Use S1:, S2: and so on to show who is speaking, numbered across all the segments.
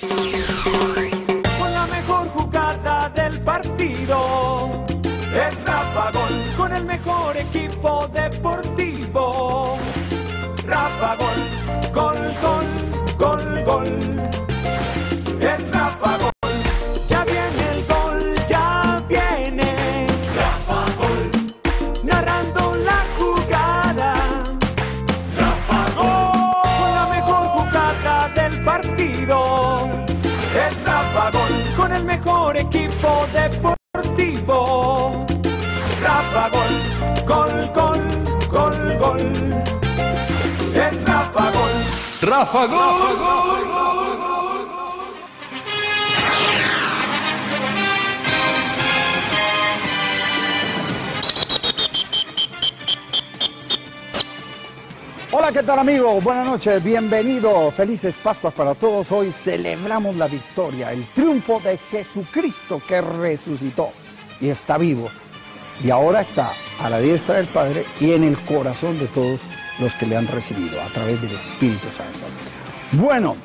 S1: Con la mejor jugada del partido. Es Rafa Gol con el mejor equipo deportivo. Rafa Gol.
S2: Hola, ¿qué tal amigos? Buenas noches, bienvenidos, felices Pascuas para todos. Hoy celebramos la victoria, el triunfo de Jesucristo que resucitó y está vivo. Y ahora está a la diestra del Padre y en el corazón de todos los que le han recibido a través del Espíritu Santo. Bueno,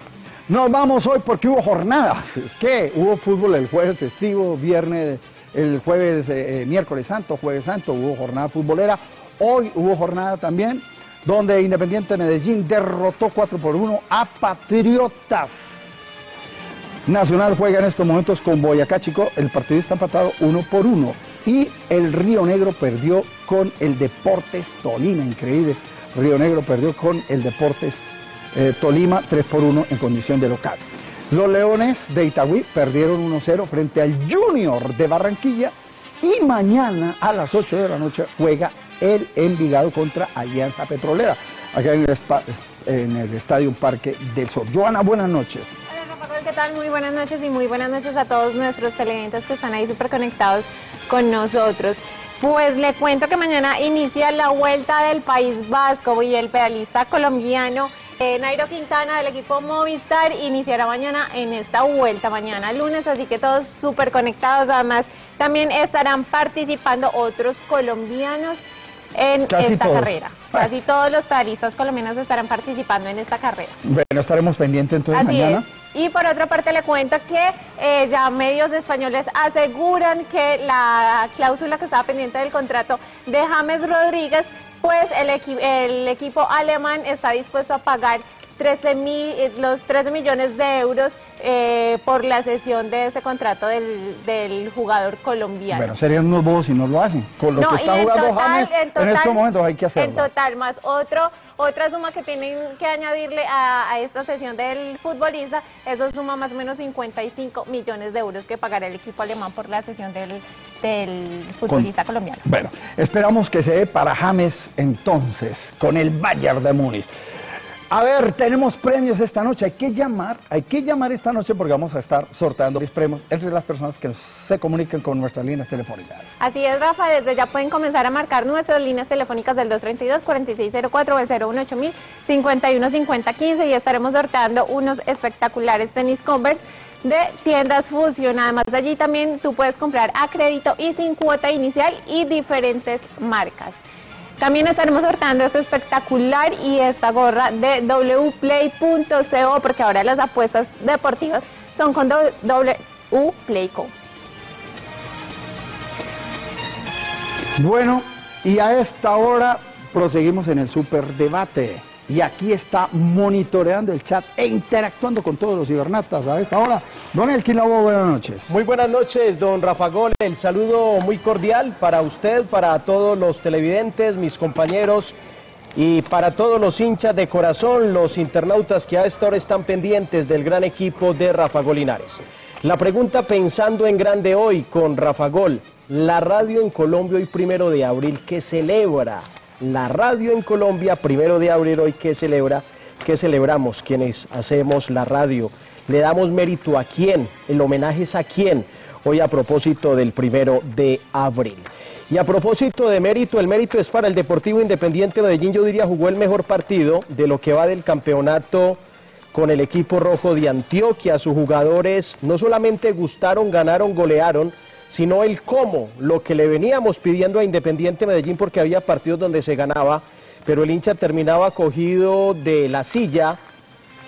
S2: nos vamos hoy porque hubo jornadas. Es hubo fútbol el jueves festivo, viernes, el jueves, eh, eh, miércoles santo, jueves santo, hubo jornada futbolera. Hoy hubo jornada también donde Independiente Medellín derrotó 4 por 1 a Patriotas. Nacional juega en estos momentos con Boyacá Chico, el partido está empatado 1 por 1 y el Río Negro perdió con el Deportes Tolima, increíble. Río Negro perdió con el Deportes eh, Tolima 3 por 1 en condición de local. Los Leones de Itagüí perdieron 1-0 frente al Junior de Barranquilla y mañana a las 8 de la noche juega el Envigado contra Alianza Petrolera, acá en el, Estadio Parque del Sol. Joana, buenas noches.
S3: ¿qué tal? Muy buenas noches y muy buenas noches a todos nuestros televidentes que están ahí súper conectados con nosotros. Pues le cuento que mañana inicia la vuelta del País Vasco y el pedalista colombiano eh, Nairo Quintana del equipo Movistar iniciará mañana en esta vuelta, mañana lunes, así que todos súper conectados. Además, también estarán participando otros colombianos en
S2: Casi
S3: esta
S2: todos.
S3: carrera. Casi todos los pedalistas colombianos estarán participando en esta carrera.
S2: Bueno, estaremos pendientes entonces
S3: Así
S2: mañana.
S3: es. Y por otra parte le cuento que eh, ya medios españoles aseguran que la cláusula que estaba pendiente del contrato de James Rodríguez, pues el, el equipo alemán está dispuesto a pagar 13 mil- eh, los 13 millones de euros eh, por la cesión de ese contrato del, del jugador colombiano.
S2: Bueno, serían unos bobos si no lo hacen. Con lo
S3: No,
S2: que está jugando
S3: total-
S2: James, en,
S3: total-
S2: estos momentos hay que hacerlo.
S3: En total, más otro, otra suma que tienen que añadirle a, a esta sesión del futbolista, eso suma más o menos 55 millones de euros que pagará el equipo alemán por la sesión del, del futbolista colombiano.
S2: Bueno, esperamos que se dé para James entonces, con el Bayern de Múnich. A ver, tenemos premios esta noche. Hay que llamar, hay que llamar esta noche porque vamos a estar sorteando los premios entre las personas que se comuniquen con nuestras líneas telefónicas.
S3: Así es, Rafa, desde ya pueden comenzar a marcar nuestras líneas telefónicas del 232-4604 o el 018 515015 y estaremos sorteando unos espectaculares tenis Converse de tiendas Fusion. Además de allí también tú puedes comprar a crédito y sin cuota inicial y diferentes marcas. También estaremos sorteando este espectacular y esta gorra de wplay.co porque ahora las apuestas deportivas son con wplayco.
S2: Bueno, y a esta hora proseguimos en el superdebate. Y aquí está monitoreando el chat e interactuando con todos los cibernatas a esta hora. Don Elkin Lobo, buenas noches.
S4: Muy buenas noches, don Rafa Gol. El saludo muy cordial para usted, para todos los televidentes, mis compañeros y para todos los hinchas de corazón, los internautas que a esta hora están pendientes del gran equipo de Rafa Gol Linares. La pregunta pensando en grande hoy con Rafa Gol, la radio en Colombia hoy primero de abril, ¿qué celebra? La radio en Colombia primero de abril hoy, ¿qué celebra? ¿Qué celebramos quienes hacemos la radio? ¿Le damos mérito a quién? ¿El homenaje es a quién? Hoy a propósito del primero de abril. Y a propósito de mérito, el mérito es para el Deportivo Independiente Medellín, yo diría jugó el mejor partido de lo que va del campeonato con el equipo rojo de Antioquia. Sus jugadores no solamente gustaron, ganaron, golearon, sino el cómo, lo que le veníamos pidiendo a Independiente Medellín porque había partidos donde se ganaba, pero el hincha terminaba cogido de la silla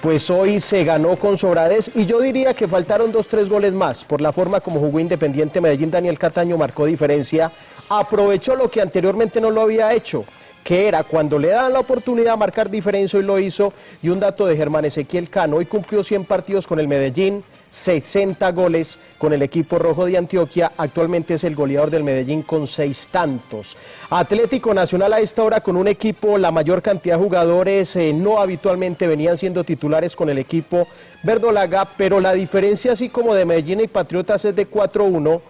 S4: pues hoy se ganó con sobradez y yo diría que faltaron dos, tres goles más por la forma como jugó Independiente Medellín. Daniel Cataño marcó diferencia, aprovechó lo que anteriormente no lo había hecho que era cuando le dan la oportunidad de marcar diferencia y lo hizo. Y un dato de Germán Ezequiel Cano, hoy cumplió 100 partidos con el Medellín, 60 goles con el equipo rojo de Antioquia. Actualmente es el goleador del Medellín con seis tantos. Atlético Nacional a esta hora con un equipo, la mayor cantidad de jugadores eh, no habitualmente venían siendo titulares con el equipo verdolaga, pero la diferencia así como de Medellín y Patriotas es de 4-1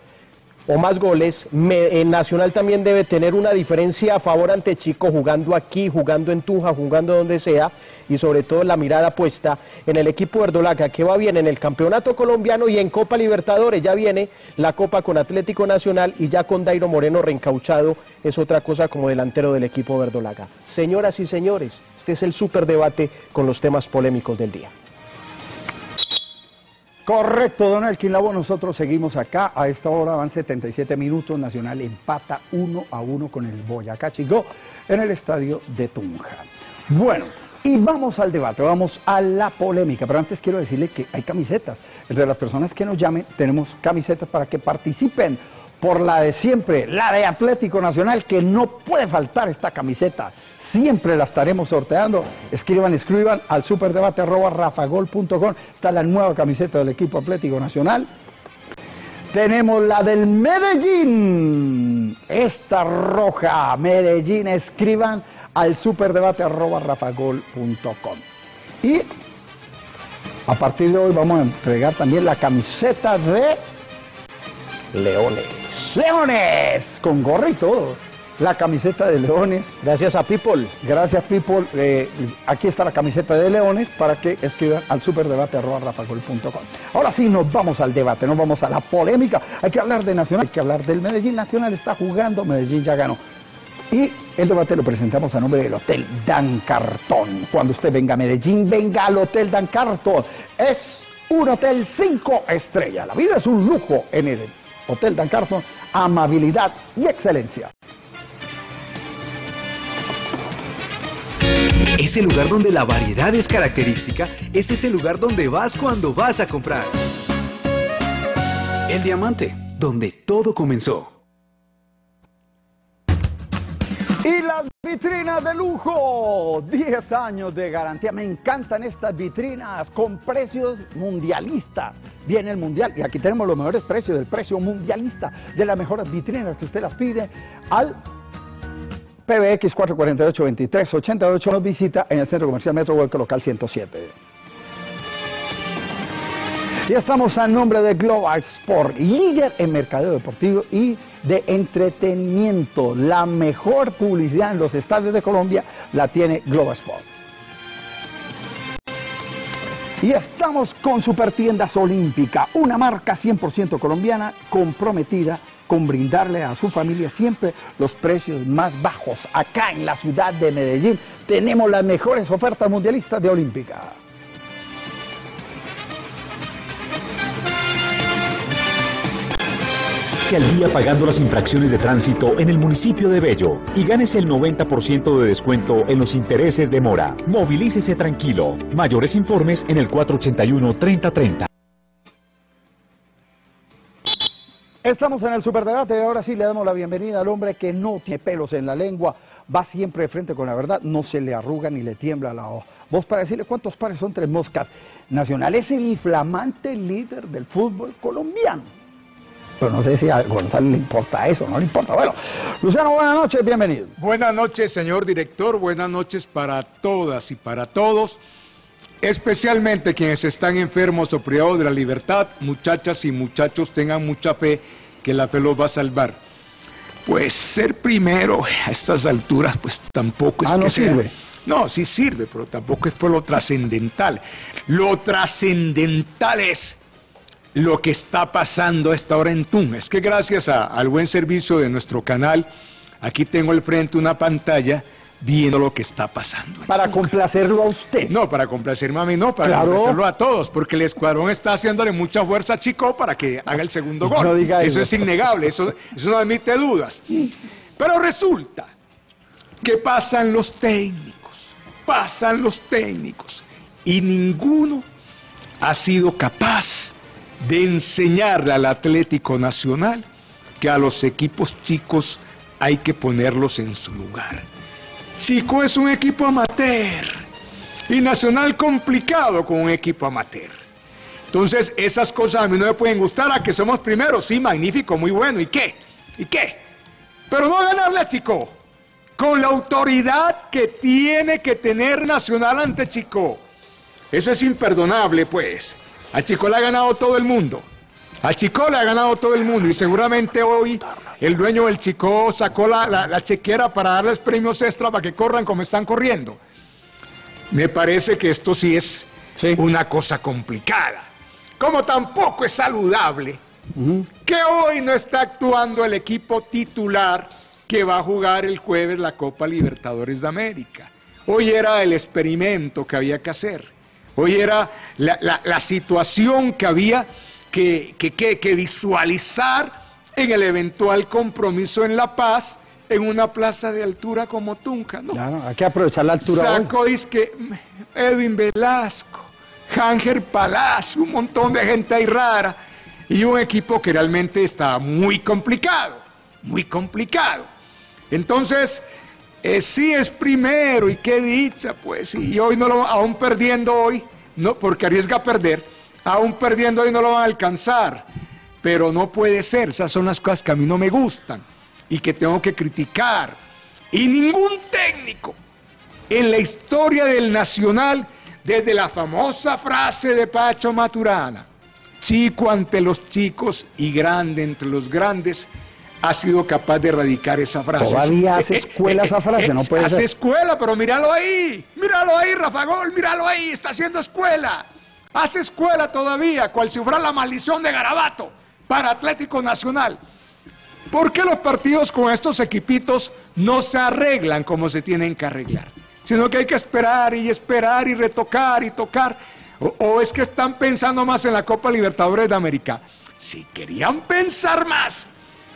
S4: o más goles. en Nacional también debe tener una diferencia a favor ante Chico, jugando aquí, jugando en Tunja, jugando donde sea, y sobre todo la mirada puesta en el equipo verdolaga, que va bien en el campeonato colombiano y en Copa Libertadores. Ya viene la Copa con Atlético Nacional y ya con Dairo Moreno reencauchado, es otra cosa como delantero del equipo verdolaga. Señoras y señores, este es el superdebate con los temas polémicos del día.
S2: Correcto, don Elkin Labo, nosotros seguimos acá. A esta hora van 77 minutos. Nacional empata 1 a 1 con el Boyacá Chico en el estadio de Tunja. Bueno, y vamos al debate, vamos a la polémica. Pero antes quiero decirle que hay camisetas. Entre las personas que nos llamen, tenemos camisetas para que participen por la de siempre, la de Atlético Nacional, que no puede faltar esta camiseta. Siempre la estaremos sorteando. Escriban, escriban al superdebate rafagol.com. Está la nueva camiseta del equipo Atlético Nacional. Tenemos la del Medellín. Esta roja, Medellín, escriban al superdebate rafagol.com. Y a partir de hoy vamos a entregar también la camiseta de Leones. Leones, con gorra y todo. La camiseta de Leones.
S4: Gracias a People.
S2: Gracias People. Eh, aquí está la camiseta de Leones para que escriban al superdebate Ahora sí, nos vamos al debate, nos vamos a la polémica. Hay que hablar de Nacional, hay que hablar del Medellín. Nacional está jugando, Medellín ya ganó. Y el debate lo presentamos a nombre del Hotel Dan Cartón. Cuando usted venga a Medellín, venga al Hotel Dan Cartón. Es un hotel cinco estrellas. La vida es un lujo en el Hotel Dan Carton, amabilidad y excelencia.
S5: Ese lugar donde la variedad es característica, es ese lugar donde vas cuando vas a comprar. El Diamante, donde todo comenzó.
S2: Y las vitrinas de lujo, 10 años de garantía. Me encantan estas vitrinas con precios mundialistas. Viene el mundial y aquí tenemos los mejores precios del precio mundialista de las mejores vitrinas que usted las pide al PBX 448-2388. Nos visita en el Centro Comercial Metro Huelco Local 107. Y estamos a nombre de Global Sport, líder en mercadeo deportivo y de entretenimiento. La mejor publicidad en los estadios de Colombia la tiene Global Sport. Y estamos con Supertiendas Olímpica, una marca 100% colombiana comprometida con brindarle a su familia siempre los precios más bajos. Acá en la ciudad de Medellín tenemos las mejores ofertas mundialistas de Olímpica.
S6: al día pagando las infracciones de tránsito en el municipio de Bello y gánese el 90% de descuento en los intereses de mora. Movilícese tranquilo. Mayores informes en el 481-3030.
S2: Estamos en el superdebate y ahora sí le damos la bienvenida al hombre que no tiene pelos en la lengua, va siempre de frente con la verdad, no se le arruga ni le tiembla la voz para decirle cuántos pares son tres moscas. Nacional es el inflamante líder del fútbol colombiano. Pero no sé si a Gonzalo le importa eso, no le importa. Bueno, Luciano, buenas noches, bienvenido.
S7: Buenas noches, señor director, buenas noches para todas y para todos, especialmente quienes están enfermos o privados de la libertad, muchachas y muchachos, tengan mucha fe que la fe los va a salvar. Pues ser primero a estas alturas, pues tampoco es
S2: ah,
S7: que
S2: no sirve.
S7: No, sí sirve, pero tampoco es por lo trascendental. Lo trascendental es lo que está pasando a esta hora en TUM. Es que gracias al buen servicio de nuestro canal, aquí tengo al frente una pantalla viendo lo que está pasando.
S2: Para complacerlo a usted.
S7: No, para complacerme a mí, no, para complacerlo a todos, porque el escuadrón está haciéndole mucha fuerza a Chico para que haga el segundo gol.
S2: No diga
S7: eso. es innegable, eso, eso no admite dudas. Pero resulta que pasan los técnicos, pasan los técnicos y ninguno ha sido capaz de enseñarle al Atlético Nacional que a los equipos chicos hay que ponerlos en su lugar. Chico es un equipo amateur y Nacional complicado con un equipo amateur. Entonces, esas cosas a mí no me pueden gustar, a que somos primeros, sí, magnífico, muy bueno, ¿y qué? ¿Y qué? Pero no ganarle a Chico, con la autoridad que tiene que tener Nacional ante Chico. Eso es imperdonable, pues. A Chico le ha ganado todo el mundo. A Chico le ha ganado todo el mundo y seguramente hoy el dueño del Chico sacó la, la, la chequera para darles premios extra para que corran como están corriendo. Me parece que esto sí es
S2: Sí.
S7: una cosa complicada. Como tampoco es saludable que hoy no está actuando el equipo titular que va a jugar el jueves la Copa Libertadores de América. Hoy era el experimento que había que hacer. Hoy era la situación que había que, que- que- que visualizar en el eventual compromiso en La Paz, en una plaza de altura como Tunca. ¿no?
S2: Claro, hay que aprovechar la altura hoy.
S7: Sacó que Edwin Velasco, Ángel Palacio, un montón de gente ahí rara y un equipo que realmente está muy complicado, muy complicado. Entonces, eh, sí es primero y qué dicha, pues, y hoy no lo, aún perdiendo hoy, no, porque arriesga a perder, aún perdiendo hoy no lo van a alcanzar, pero no puede ser, esas son las cosas que a mí no me gustan y que tengo que criticar. Y ningún técnico en la historia del Nacional, desde la famosa frase de Pacho Maturana, chico ante los chicos y grande entre los grandes, ha sido capaz de erradicar esa frase.
S2: Todavía hace
S7: Eh, eh,
S2: escuela esa frase, no puede
S7: Hace
S2: ser.
S7: escuela, pero míralo ahí, míralo ahí, Rafa Gol, míralo ahí, está haciendo escuela. Hace escuela todavía, cual si fuera la maldición de Garabato para Atlético Nacional. ¿Por qué los partidos con estos equipitos no se arreglan como se tienen que arreglar? Sino que hay que esperar y esperar y retocar y tocar. O, o es que están pensando más en la Copa Libertadores de América. Si querían pensar más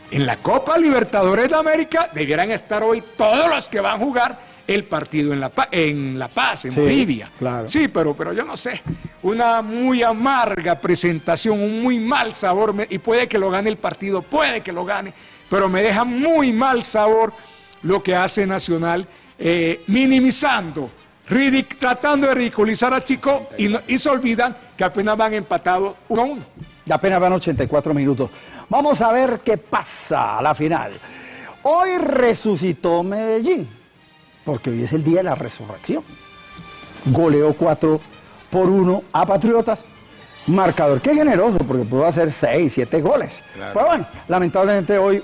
S7: en la Copa Libertadores de América, debieran estar hoy todos los que van a jugar el partido en La, Pa- en la Paz, en
S2: Sí,
S7: Bolivia.
S2: claro.
S7: Sí, pero, pero yo no sé. Una muy amarga presentación, un muy mal sabor. y puede que lo gane el partido, puede que lo gane. Pero me deja muy mal sabor lo que hace Nacional, eh, minimizando, ridic- tratando de ridiculizar a Chico y, no- y se olvidan que apenas van empatados uno a uno.
S2: Y apenas van 84 minutos. Vamos a ver qué pasa a la final. Hoy resucitó Medellín, porque hoy es el día de la resurrección. Goleó 4 por 1 a Patriotas. Marcador, qué generoso, porque pudo hacer 6, 7 goles. Pero bueno, lamentablemente hoy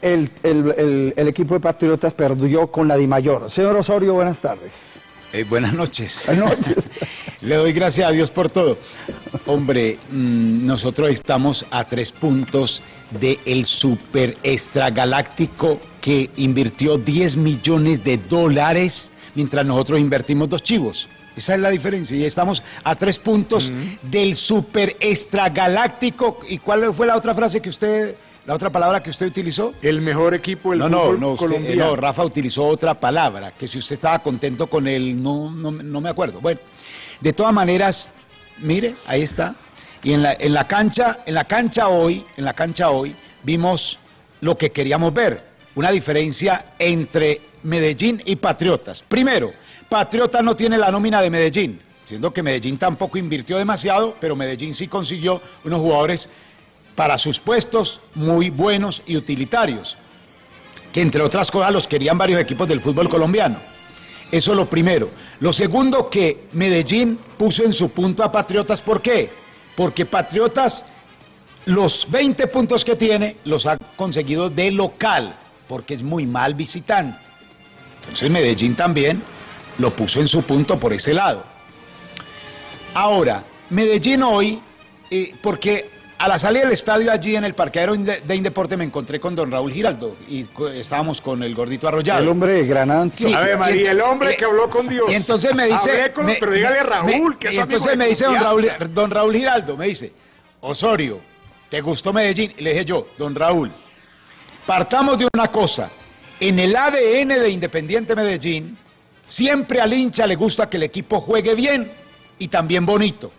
S2: el, el- el- el equipo de Patriotas perdió con la Dimayor. Señor Osorio, buenas tardes.
S8: Eh, buenas noches.
S2: Buenas noches.
S8: Le doy gracias a Dios por todo. Hombre, mm, nosotros estamos a tres puntos del super extragaláctico que invirtió 10 millones de dólares mientras nosotros invertimos dos chivos. Esa es la diferencia. Y estamos a tres puntos del super extragaláctico. ¿Y cuál fue la otra frase que usted, la otra palabra que usted utilizó?
S7: El mejor equipo del
S8: No, no,
S7: fútbol
S8: no, usted- eh, no, Rafa utilizó otra palabra, que si usted estaba contento con él, no, no, no me acuerdo. Bueno, de todas maneras, mire, ahí está. Y en la, en la cancha, en la cancha hoy, en la cancha hoy, vimos lo que queríamos ver, una diferencia entre Medellín y Patriotas. Primero, Patriotas no tiene la nómina de Medellín, siendo que Medellín tampoco invirtió demasiado, pero Medellín sí consiguió unos jugadores para sus puestos muy buenos y utilitarios que entre otras cosas los querían varios equipos del fútbol colombiano. Eso es lo primero. Lo segundo que Medellín puso en su punto a Patriotas, ¿por qué? Porque Patriotas los 20 puntos que tiene los ha conseguido de local, porque es muy mal visitante. Entonces Medellín también lo puso en su punto por ese lado. Ahora, Medellín hoy, eh, porque a la salida del estadio allí en el parqueadero de Indeporte me encontré con don Raúl Giraldo y estábamos con el gordito arrollado.
S2: El hombre de Granada Antioquia.
S7: A ver, María, el hombre que habló con Dios.
S8: Y entonces me dice.
S7: Hablé con-
S8: me-
S7: pero dígale a Raúl
S8: me-
S7: que es
S8: Y entonces me dice don Raúl, don Raúl Giraldo, me dice, Osorio, ¿te gustó Medellín? Y le dije yo, don Raúl, partamos de una cosa. En el ADN de Independiente Medellín, siempre al hincha le gusta que el equipo juegue bien. y también bonito.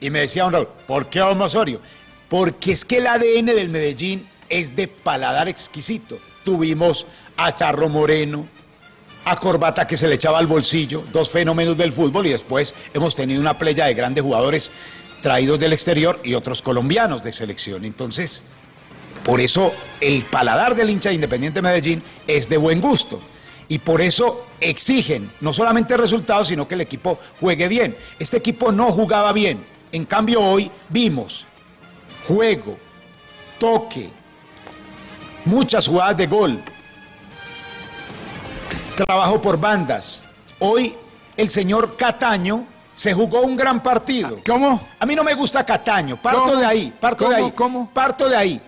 S8: Y me decía don Raúl, ¿por qué Don Osorio? Porque es que el ADN del Medellín es de paladar exquisito. Tuvimos a Charro Moreno, a Corbata que se le echaba al bolsillo, dos fenómenos del fútbol y después hemos tenido una playa de grandes jugadores traídos del exterior y otros colombianos de selección. Entonces, por eso el paladar del hincha de Independiente Medellín es de buen gusto. Y por eso exigen no solamente resultados, sino que el equipo juegue bien. Este equipo no jugaba bien. En cambio, hoy vimos juego, toque, muchas jugadas de gol, trabajo por bandas. Hoy el señor Cataño se jugó un gran partido.
S7: ¿Cómo?
S8: A mí no me gusta Cataño, parto
S7: ¿Cómo?
S8: de ahí, parto de
S7: ¿Cómo?
S8: ahí.
S7: ¿Cómo?
S8: Parto de ahí.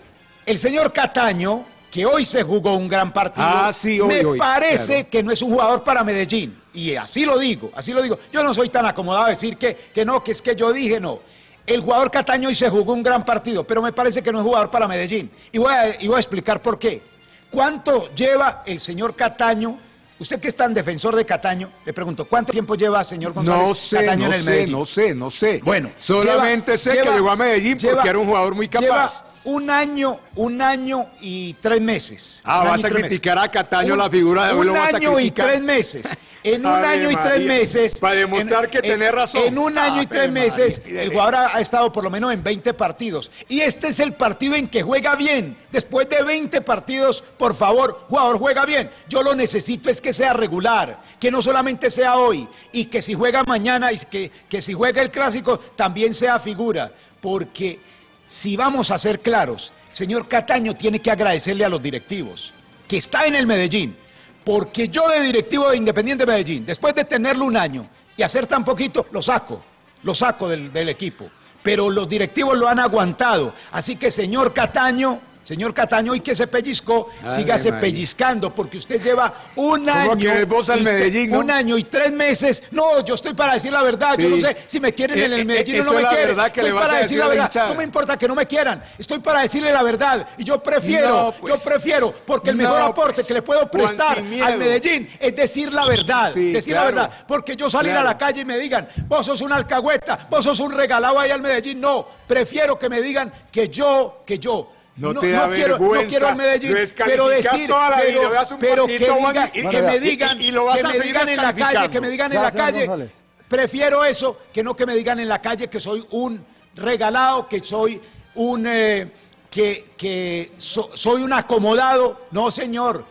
S8: El señor Cataño, que hoy se jugó un gran partido,
S7: Ah, sí, hoy,
S8: me
S7: hoy,
S8: parece
S7: claro.
S8: que no es un jugador para Medellín. Y así lo digo, así lo digo. Yo no soy tan acomodado a decir que, que no, que es que yo dije no. El jugador Cataño hoy se jugó un gran partido, pero me parece que no es jugador para Medellín. Y voy a, y voy a explicar por qué. ¿Cuánto lleva el señor Cataño? Usted que es tan defensor de Cataño, le pregunto, ¿cuánto tiempo lleva, señor González
S7: No sé,
S8: Cataño
S7: no
S8: en el
S7: sé,
S8: Medellín?
S7: no sé, no sé.
S8: Bueno,
S7: solamente
S8: lleva-
S7: sé que llegó a Medellín porque era un jugador muy capaz.
S8: Un año, un año y tres meses.
S7: Ah, vas a criticar
S8: meses.
S7: a Cataño
S8: Un-
S7: la figura de hoy,
S8: Un
S7: lo
S8: año y tres meses. En un
S7: Ave
S8: año y tres meses.
S7: para demostrar que tenés razón.
S8: En un año y tres
S7: María,
S8: meses,
S7: pídele.
S8: el jugador ha, ha estado por lo menos en 20 partidos. Y este es el partido en que juega bien. Después de 20 partidos, por favor, jugador juega bien. Yo lo necesito es que sea regular, que no solamente sea hoy, y que si juega mañana y que, que si juega el clásico también sea figura. Porque si vamos a ser claros, señor Cataño tiene que agradecerle a los directivos, que está en el Medellín. Porque yo de directivo de Independiente Medellín, después de tenerlo un año y hacer tan poquito, lo saco, lo saco del, del equipo. Pero los directivos lo han aguantado. Así que, señor Cataño, señor Cataño, hoy que se pellizcó, sígase
S7: María.
S8: pellizcando, porque usted lleva un año.
S7: quieres vos al
S8: y te-
S7: Medellín, no?
S8: Un año y tres meses. No, yo estoy para decir la verdad. Yo no sé si me quieren en
S7: Eh, eh,
S8: el Medellín o no me
S7: es
S8: quieren. estoy para decir la verdad.
S7: hinchada.
S8: No me importa que no me quieran. Estoy para decirle la verdad. Y yo prefiero,
S7: No, pues.
S8: yo prefiero, porque el mejor
S7: No,
S8: aporte
S7: pues.
S8: que le puedo prestar al Medellín es decir la verdad.
S7: Sí,
S8: decir
S7: claro.
S8: la verdad. Porque yo salir
S7: Claro.
S8: a la calle y me digan, vos sos un alcahueta, vos sos un regalado ahí al Medellín. No, prefiero que me digan que yo, que yo.
S7: No te da
S8: quiero, no
S7: vergüenza.
S8: quiero al Medellín, pero decir,
S7: toda la vida,
S8: pero,
S7: un
S8: pero que, diga-
S7: y-
S8: que
S2: y-
S8: me
S2: y-
S8: digan,
S7: y lo vas
S8: que
S7: a
S8: me digan en la calle, que me digan en la calle.
S2: González.
S8: Prefiero eso que no que me digan en la calle que soy un regalado, que soy un eh, que, que so- soy un acomodado. No, señor.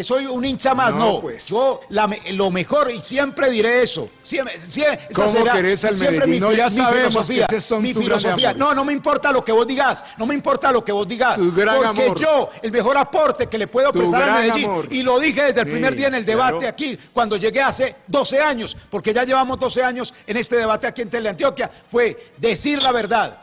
S8: Que soy un hincha más,
S7: No,
S8: no.
S7: pues.
S8: Yo la lo mejor y siempre diré eso. Siempre, sie- esa
S7: ¿Cómo
S8: será
S7: querés al
S8: siempre?
S7: No, sabemos
S8: filosofía,
S7: que esos son
S8: mi filosofía. No, no me importa lo que vos digas. No me importa lo que vos digas. Porque
S7: amor.
S8: yo, el mejor aporte que le puedo prestar
S7: gran
S8: Medellín,
S7: amor.
S8: y lo dije desde el
S7: Sí,
S8: primer día en el debate
S7: claro.
S8: aquí, cuando llegué hace 12 años, porque ya llevamos 12 años en este debate aquí en Teleantioquia, fue decir la verdad,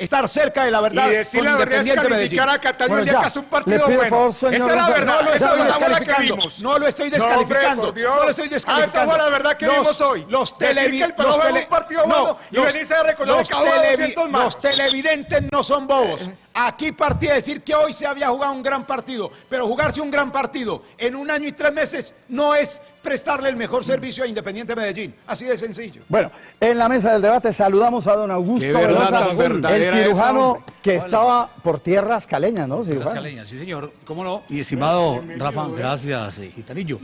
S8: estar cerca de la verdad
S7: Y decir
S8: con
S7: la verdad es
S8: Independiente Medellín.
S7: calificar a Cataño
S2: Bueno,
S7: el día
S2: ya.
S7: que hace un partido
S2: pido,
S7: bueno.
S2: por favor, señor
S7: Esa es la verdad.
S8: No lo estoy descalificando. No lo estoy descalificando.
S7: Dios.
S8: No lo estoy
S7: Ah, esa
S8: descalificando.
S7: fue la verdad que
S8: Los-
S7: vimos hoy.
S8: Los
S7: Decir
S8: televi-
S7: que el Perú
S8: los
S7: jugó
S8: tele-
S7: un partido bueno y venirse a recordar
S8: los
S7: que jugó
S8: televi-
S7: 200 más.
S8: los televidentes no son bobos. Aquí partí a decir que hoy se había jugado un gran partido, pero jugarse un gran partido en un año y tres meses no es prestarle el mejor servicio a Independiente Medellín. Así de sencillo.
S2: Bueno, en la mesa del debate saludamos a don Augusto
S7: verdad tan
S2: el
S7: esa,
S2: cirujano que estaba por tierras caleñas, ¿no? Cirujano.
S9: Las caleñas, sí señor, cómo no. Y estimado Rafa, gracias, eh, Gitanillo.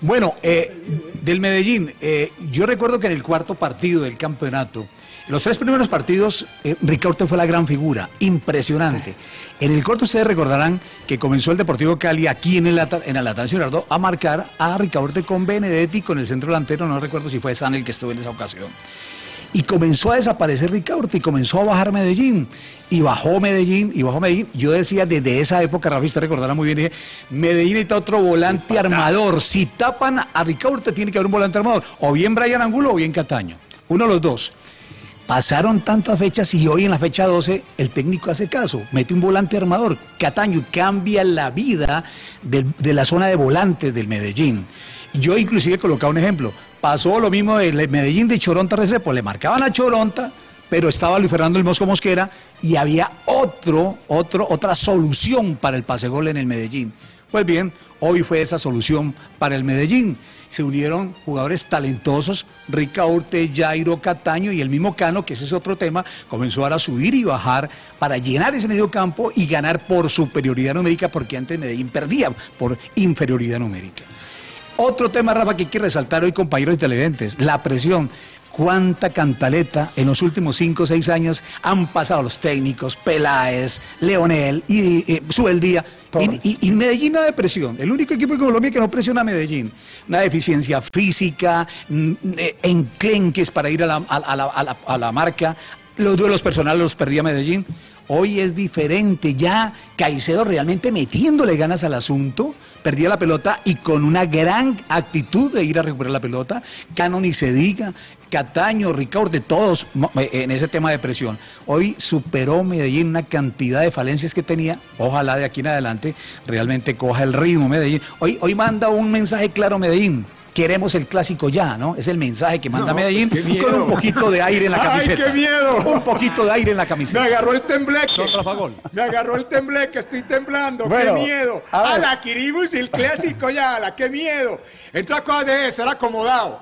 S9: Bueno, eh, del Medellín, eh, yo recuerdo que en el cuarto partido del campeonato, los tres primeros partidos, eh, Ricaurte fue la gran figura, impresionante. En el corto ustedes recordarán que comenzó el Deportivo Cali aquí en el, en el Atanasio a marcar a Ricaurte con Benedetti, con el centro delantero, no recuerdo si fue San el que estuvo en esa ocasión. Y comenzó a desaparecer Ricaurte y comenzó a bajar Medellín. Y bajó Medellín, y bajó Medellín. Yo decía desde esa época, Rafa, usted recordará muy bien, dije, Medellín necesita otro volante armador. Si tapan a Ricaurte, tiene que haber un volante armador. O bien Brian Angulo o bien Cataño. Uno de los dos. Pasaron tantas fechas y hoy en la fecha 12 el técnico hace caso, mete un volante armador, Cataño, cambia la vida de, de la zona de volantes del Medellín. Yo inclusive he colocado un ejemplo, pasó lo mismo del Medellín de Choronta Restrepo, le marcaban a Choronta, pero estaba Luis Fernando el Mosco Mosquera y había otro, otro, otra solución para el pase gol en el Medellín. Pues bien, hoy fue esa solución para el Medellín. Se unieron jugadores talentosos, Ricaurte, Jairo, Cataño y el mismo Cano, que ese es otro tema, comenzó ahora a subir y bajar para llenar ese medio campo y ganar por superioridad numérica, porque antes Medellín perdía por inferioridad numérica. Otro tema, Rafa, que hay que resaltar hoy, compañeros y televidentes, la presión. Cuánta cantaleta en los últimos cinco o seis años han pasado los técnicos, Peláez, Leonel y eh, Sueldía. Y, y, y Medellín nada de presión. El único equipo de Colombia que no presiona a Medellín. Una deficiencia física, eh, enclenques para ir a la, a- a la- a la- a la marca. Los duelos personales los perdía Medellín. Hoy es diferente, ya Caicedo realmente metiéndole ganas al asunto, perdía la pelota y con una gran actitud de ir a recuperar la pelota, Cano ni se diga, Cataño, Ricardo, de todos eh, en ese tema de presión. Hoy superó Medellín una cantidad de falencias que tenía, ojalá de aquí en adelante realmente coja el ritmo Medellín. Hoy, hoy manda un mensaje claro Medellín. Queremos el clásico ya, ¿no? Es el mensaje que manda
S7: No,
S9: Medellín
S7: pues, qué
S9: con un poquito de aire en la
S7: Ay,
S9: camiseta.
S7: qué miedo.
S9: Un poquito de aire en la
S7: Me
S9: camiseta.
S7: agarró el tembleque.
S9: Gol.
S7: Me agarró el tembleque, estoy temblando.
S2: Bueno,
S7: qué miedo.
S2: a
S7: la Kiribus y el clásico ya, la qué miedo. Entonces cosa de ser acomodado.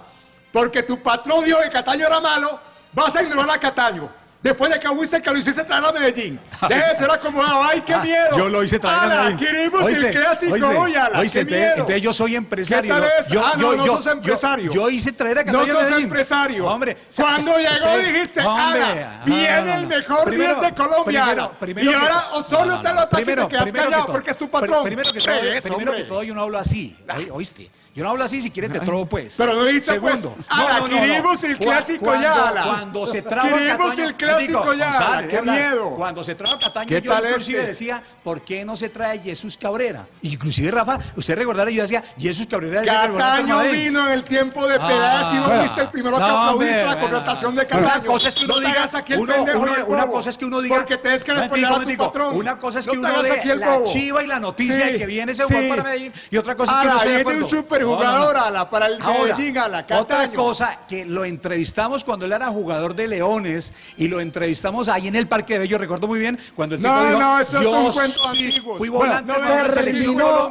S7: Porque tu patrón dijo que Cataño era malo, vas a ignorar a Cataño. Después de que fuiste que lo hiciste traer a Medellín. Deje de ser acomodado. ¡Ay, qué miedo!
S9: Yo lo hice traer a
S7: ¡Ala,
S9: Medellín.
S7: Y
S9: Oíste,
S7: clásico!
S9: oíste,
S7: ¡Oye, ala,
S9: oíste,
S7: qué miedo!
S9: entonces yo soy empresario.
S7: ¿Qué tal es?
S9: Yo-
S7: ah,
S9: yo-
S7: no, no
S9: yo-
S7: sos
S9: yo-
S7: empresario.
S9: Yo, hice traer a
S7: No
S9: Cataño a
S7: sos
S9: Medellín.
S7: empresario.
S9: Hombre,
S7: Cuando
S9: sa-
S7: llegó
S9: ustedes-
S7: dijiste,
S9: hombre,
S7: ala,
S9: ah,
S7: viene
S9: no, no,
S7: el
S9: no.
S7: mejor
S9: Primero-
S7: 10 de Colombia.
S9: primero- primero
S7: y
S9: que
S7: ahora
S9: to-
S7: Osorio
S9: no, no,
S7: te
S9: no.
S7: lo ataca y te quedas
S9: que
S7: callado porque es tu patrón.
S9: Primero que todo, primero que todo yo no hablo así. Oí- ¿Oíste? Yo no hablo así, si quieres te trobo pues.
S7: Pero no
S9: Segundo.
S7: pues, ala, queremos el clásico
S9: cuando-
S7: ya, ala.
S9: Cuando se traba Cataño-
S7: el clásico
S9: Digo,
S7: ya,
S9: Gonzalo,
S7: ala,
S9: voy
S7: qué
S9: a hablar.
S7: miedo.
S9: Cuando se traba Cataño,
S7: ¿Qué
S9: yo
S7: tal
S9: inclusive
S7: este?
S9: decía, ¿por qué no se trae Jesús Cabrera? Inclusive, Rafa, usted recordará, yo decía, Jesús Cabrera
S7: Cataño vino en el tiempo de Peláez y no
S9: Ah.
S7: fuiste el primero que
S9: No,
S7: aplaudiste la contratación de Cataño.
S9: Una cosa es que uno
S7: no
S9: diga, uno- uno- una cosa es que uno diga,
S7: Porque tienes que responder a tu patrón.
S9: Una cosa es que
S7: No
S9: uno dé
S7: aquí el
S9: la
S7: bobo.
S9: chiva y la noticia de que viene ese jugador
S7: sí.
S9: para Medellín y otra cosa es que
S7: Ala,
S9: no
S7: superjugador,
S9: No, no, no.
S7: ala, para el
S9: Ahora,
S7: Medellín, ala,
S9: Otra
S7: Cataño.
S9: cosa, que lo entrevistamos cuando él era jugador de Leones y lo entrevistamos ahí en el Parque de Bello, recuerdo muy bien, cuando el
S7: No,
S9: tipo dijo,
S7: no, esos son cuentos
S9: sí
S7: antiguos.
S9: fui
S7: Bueno,
S9: volante
S7: no,
S9: la
S7: no,
S9: selección
S7: terminó,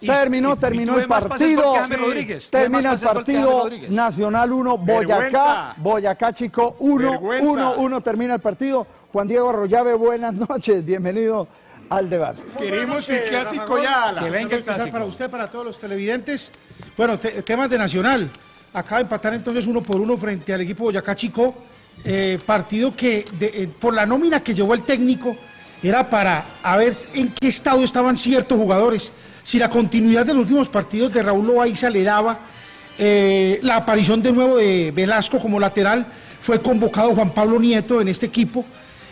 S9: y-
S2: terminó,
S9: y- y
S2: terminó
S9: tuve
S2: el partido. Sí. Termina el partido. Nacional 1, Boyacá,
S7: Vergüenza.
S2: Boyacá Chico 1,
S7: Vergüenza.
S2: 1, 1 termina el partido. Juan Diego Arroyave, buenas noches, bienvenido al debate.
S7: Queremos el clásico ya.
S9: Que venga el clásico.
S10: para usted, para todos los televidentes. Bueno, te- temas de Nacional. Acaba de empatar entonces uno por uno frente al equipo Boyacá Chico. Eh, partido que de- eh, por la nómina que llevó el técnico era para a ver en qué estado estaban ciertos jugadores. Si la continuidad de los últimos partidos de Raúl Loaiza le daba eh, la aparición de nuevo de Velasco como lateral, fue convocado Juan Pablo Nieto en este equipo.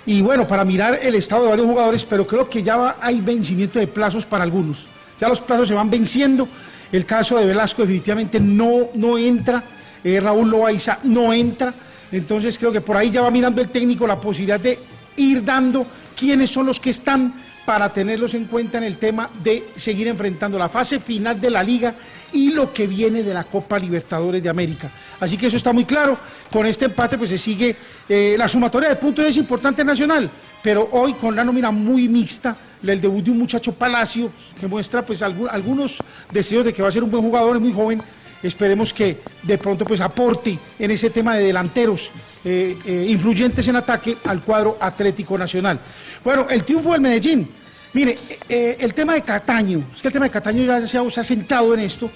S10: Y bueno, para mirar el estado de varios jugadores, pero creo que ya va- hay vencimiento de plazos para algunos. Ya los plazos se van venciendo. El caso de Velasco definitivamente no, no entra. Eh, Raúl Loaiza no entra. Entonces creo que por ahí ya va mirando el técnico la posibilidad de ir dando quiénes son los que están para tenerlos en cuenta en el tema de seguir enfrentando la fase final de la liga y lo que viene de la Copa Libertadores de América. Así que eso está muy claro. Con este empate pues se sigue eh, la sumatoria de puntos es importante nacional, pero hoy con la nómina muy mixta, el debut de un muchacho Palacio que muestra pues algu- algunos deseos de que va a ser un buen jugador, es muy joven. Esperemos que de pronto pues aporte en ese tema de delanteros eh, eh, influyentes en ataque al cuadro Atlético Nacional. Bueno, el triunfo del Medellín. Mire, eh, el tema de Cataño, es que el tema de Cataño ya se ha, se centrado en esto,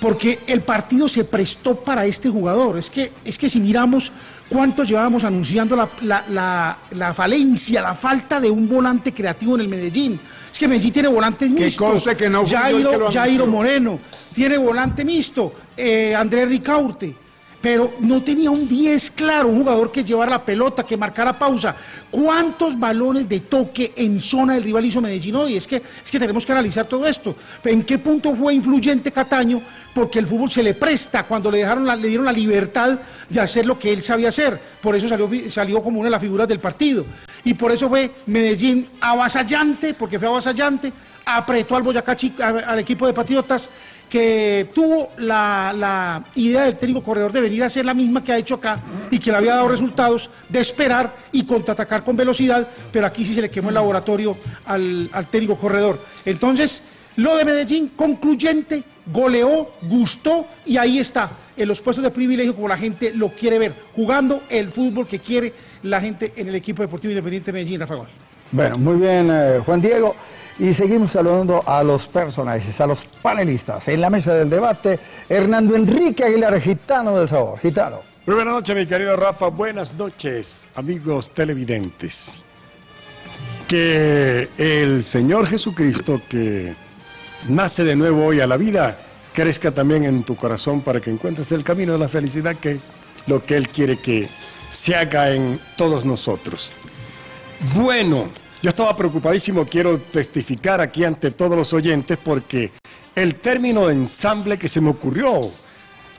S10: porque el partido se prestó para este jugador. Es que, es que si miramos cuánto llevábamos anunciando la, la- la- la falencia, la falta de un volante creativo en el Medellín. Es que Medellín tiene volantes
S7: Que
S10: mixtos.
S7: conste que no
S10: Jairo,
S7: que
S10: Jairo. Moreno, tiene volante mixto, eh, Andrés Ricaurte, pero no tenía un 10 claro, un jugador que llevara la pelota, que marcara pausa. ¿Cuántos balones de toque en zona del rival hizo Medellín hoy? Es que, es que tenemos que analizar todo esto. ¿En qué punto fue influyente Cataño? Porque el fútbol se le presta cuando le, dejaron la- le dieron la libertad de hacer lo que él sabía hacer. Por eso salió, salió como una de las figuras del partido. Y por eso fue Medellín avasallante, porque fue avasallante, apretó al Boyacá al equipo de Patriotas, que tuvo la, la idea del técnico corredor de venir a hacer la misma que ha hecho acá y que le había dado resultados, de esperar y contraatacar con velocidad, pero aquí sí se le quemó el laboratorio al, al técnico corredor. Entonces, lo de Medellín, concluyente, goleó, gustó y ahí está, en los puestos de privilegio como la gente lo quiere ver, jugando el fútbol que quiere la gente en el equipo deportivo independiente de Medellín, Rafa Gol.
S2: Bueno, muy bien, eh, Juan Diego. Y seguimos saludando a los personajes, a los panelistas. En la mesa del debate, Hernando Enrique Aguilar, gitano del sabor. Gitano.
S11: Muy buenas noches, mi querido Rafa. Buenas noches, amigos televidentes. Que el Señor Jesucristo, que nace de nuevo hoy a la vida, crezca también en tu corazón para que encuentres el camino de la felicidad, que es lo que Él quiere que se haga en todos nosotros. Bueno, yo estaba preocupadísimo, quiero testificar aquí ante todos los oyentes porque el término de ensamble que se me ocurrió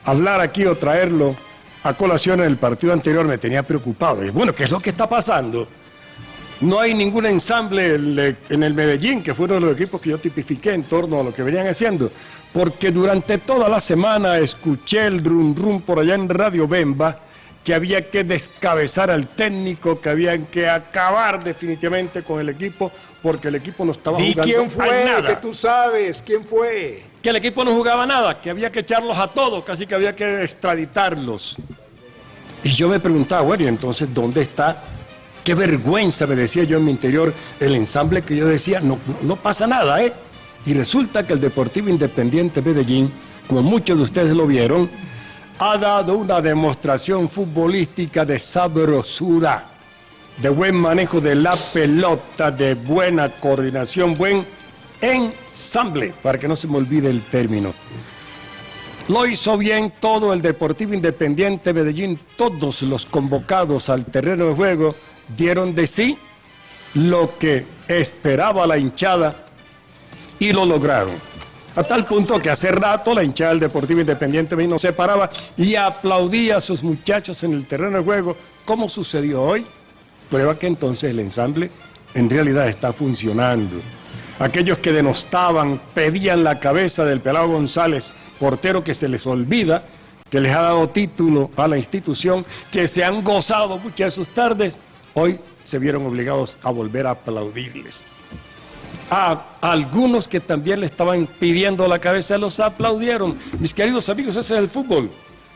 S11: hablar aquí o traerlo a colación en el partido anterior me tenía preocupado. Y bueno, ¿qué es lo que está pasando? No hay ningún ensamble en el Medellín, que fue uno de los equipos que yo tipifiqué en torno a lo que venían haciendo, porque durante toda la semana escuché el rum rum por allá en Radio Bemba que había que descabezar al técnico, que había que acabar definitivamente con el equipo, porque el equipo no estaba
S7: ¿Y
S11: jugando
S7: quién fue?
S11: nada.
S7: Que tú sabes, ¿quién fue?
S11: Que el equipo no jugaba nada, que había que echarlos a todos, casi que había que extraditarlos. Y yo me preguntaba, bueno, ¿y entonces dónde está? Qué vergüenza, me decía yo en mi interior, el ensamble que yo decía, no, no pasa nada, ¿eh? Y resulta que el Deportivo Independiente Medellín, como muchos de ustedes lo vieron, ha dado una demostración futbolística de sabrosura, de buen manejo de la pelota, de buena coordinación, buen ensamble, para que no se me olvide el término. Lo hizo bien todo el Deportivo Independiente Medellín, todos los convocados al terreno de juego dieron de sí lo que esperaba la hinchada y lo lograron. A tal punto que hace rato la hinchada del Deportivo Independiente no se paraba y aplaudía a sus muchachos en el terreno de juego, como sucedió hoy. Prueba que entonces el ensamble en realidad está funcionando. Aquellos que denostaban, pedían la cabeza del pelado González, portero que se les olvida, que les ha dado título a la institución, que se han gozado muchas de sus tardes, hoy se vieron obligados a volver a aplaudirles a algunos que también le estaban pidiendo la cabeza, los aplaudieron. Mis queridos amigos, ese es el fútbol.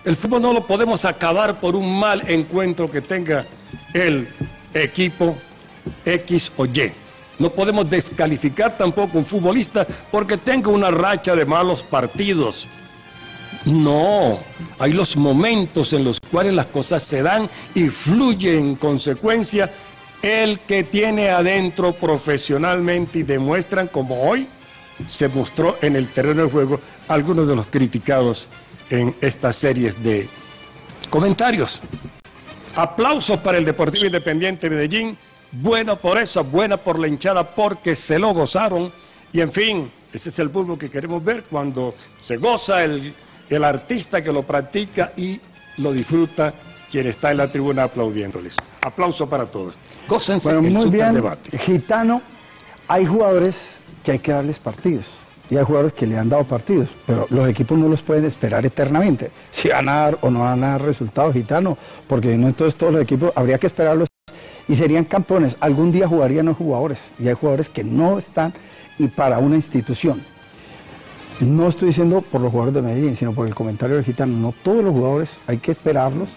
S11: El fútbol no lo podemos acabar por un mal encuentro que tenga el equipo X o Y. No podemos descalificar tampoco un futbolista porque tenga una racha de malos partidos. No, hay los momentos en los cuales las cosas se dan y fluyen en consecuencia. El que tiene adentro profesionalmente y demuestran como hoy se mostró en el terreno de juego algunos de los criticados en estas series de comentarios. Aplausos para el Deportivo Independiente Medellín, bueno por eso, buena por la hinchada porque se lo gozaron. Y en fin, ese es el fútbol que queremos ver cuando se goza el, el artista que lo practica y lo disfruta quien está en la tribuna aplaudiéndoles. Aplauso para todos. Gócense
S2: Bueno,
S11: el
S2: muy bien,
S11: superdebate.
S2: Gitano, hay jugadores que hay que darles partidos. Y hay jugadores que le han dado partidos, pero los equipos no los pueden esperar eternamente. Si van a dar o no van a dar resultados, Gitano, porque no entonces todos los equipos habría que esperarlos y serían campeones. Algún día jugarían los jugadores y hay jugadores que no están y para una institución. No estoy diciendo por los jugadores de Medellín, sino por el comentario del Gitano. No todos los jugadores hay que esperarlos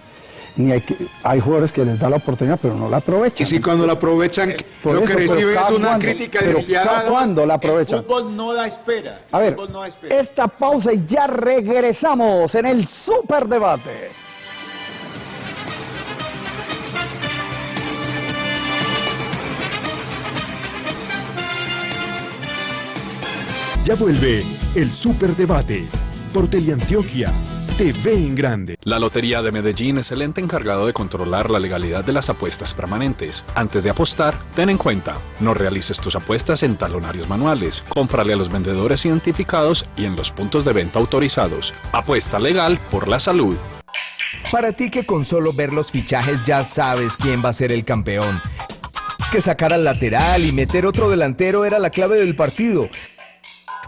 S2: ni hay, que- hay jugadores que les da la oportunidad, pero no la aprovechan.
S7: Y si cuando la aprovechan,
S2: Por
S7: lo
S2: eso,
S7: que reciben es una crítica
S2: cada cuándo la aprovechan.
S8: El fútbol no da espera.
S2: A ver,
S8: no espera.
S2: esta pausa y ya regresamos en el superdebate.
S12: Ya vuelve el Superdebate por Teleantioquia, TV en grande.
S13: La Lotería de Medellín es el ente encargado de controlar la legalidad de las apuestas permanentes. Antes de apostar, ten en cuenta, no realices tus apuestas en talonarios manuales, cómprale a los vendedores identificados y en los puntos de venta autorizados. Apuesta legal por la salud.
S14: Para ti que con solo ver los fichajes ya sabes quién va a ser el campeón. Que sacar al lateral y meter otro delantero era la clave del partido.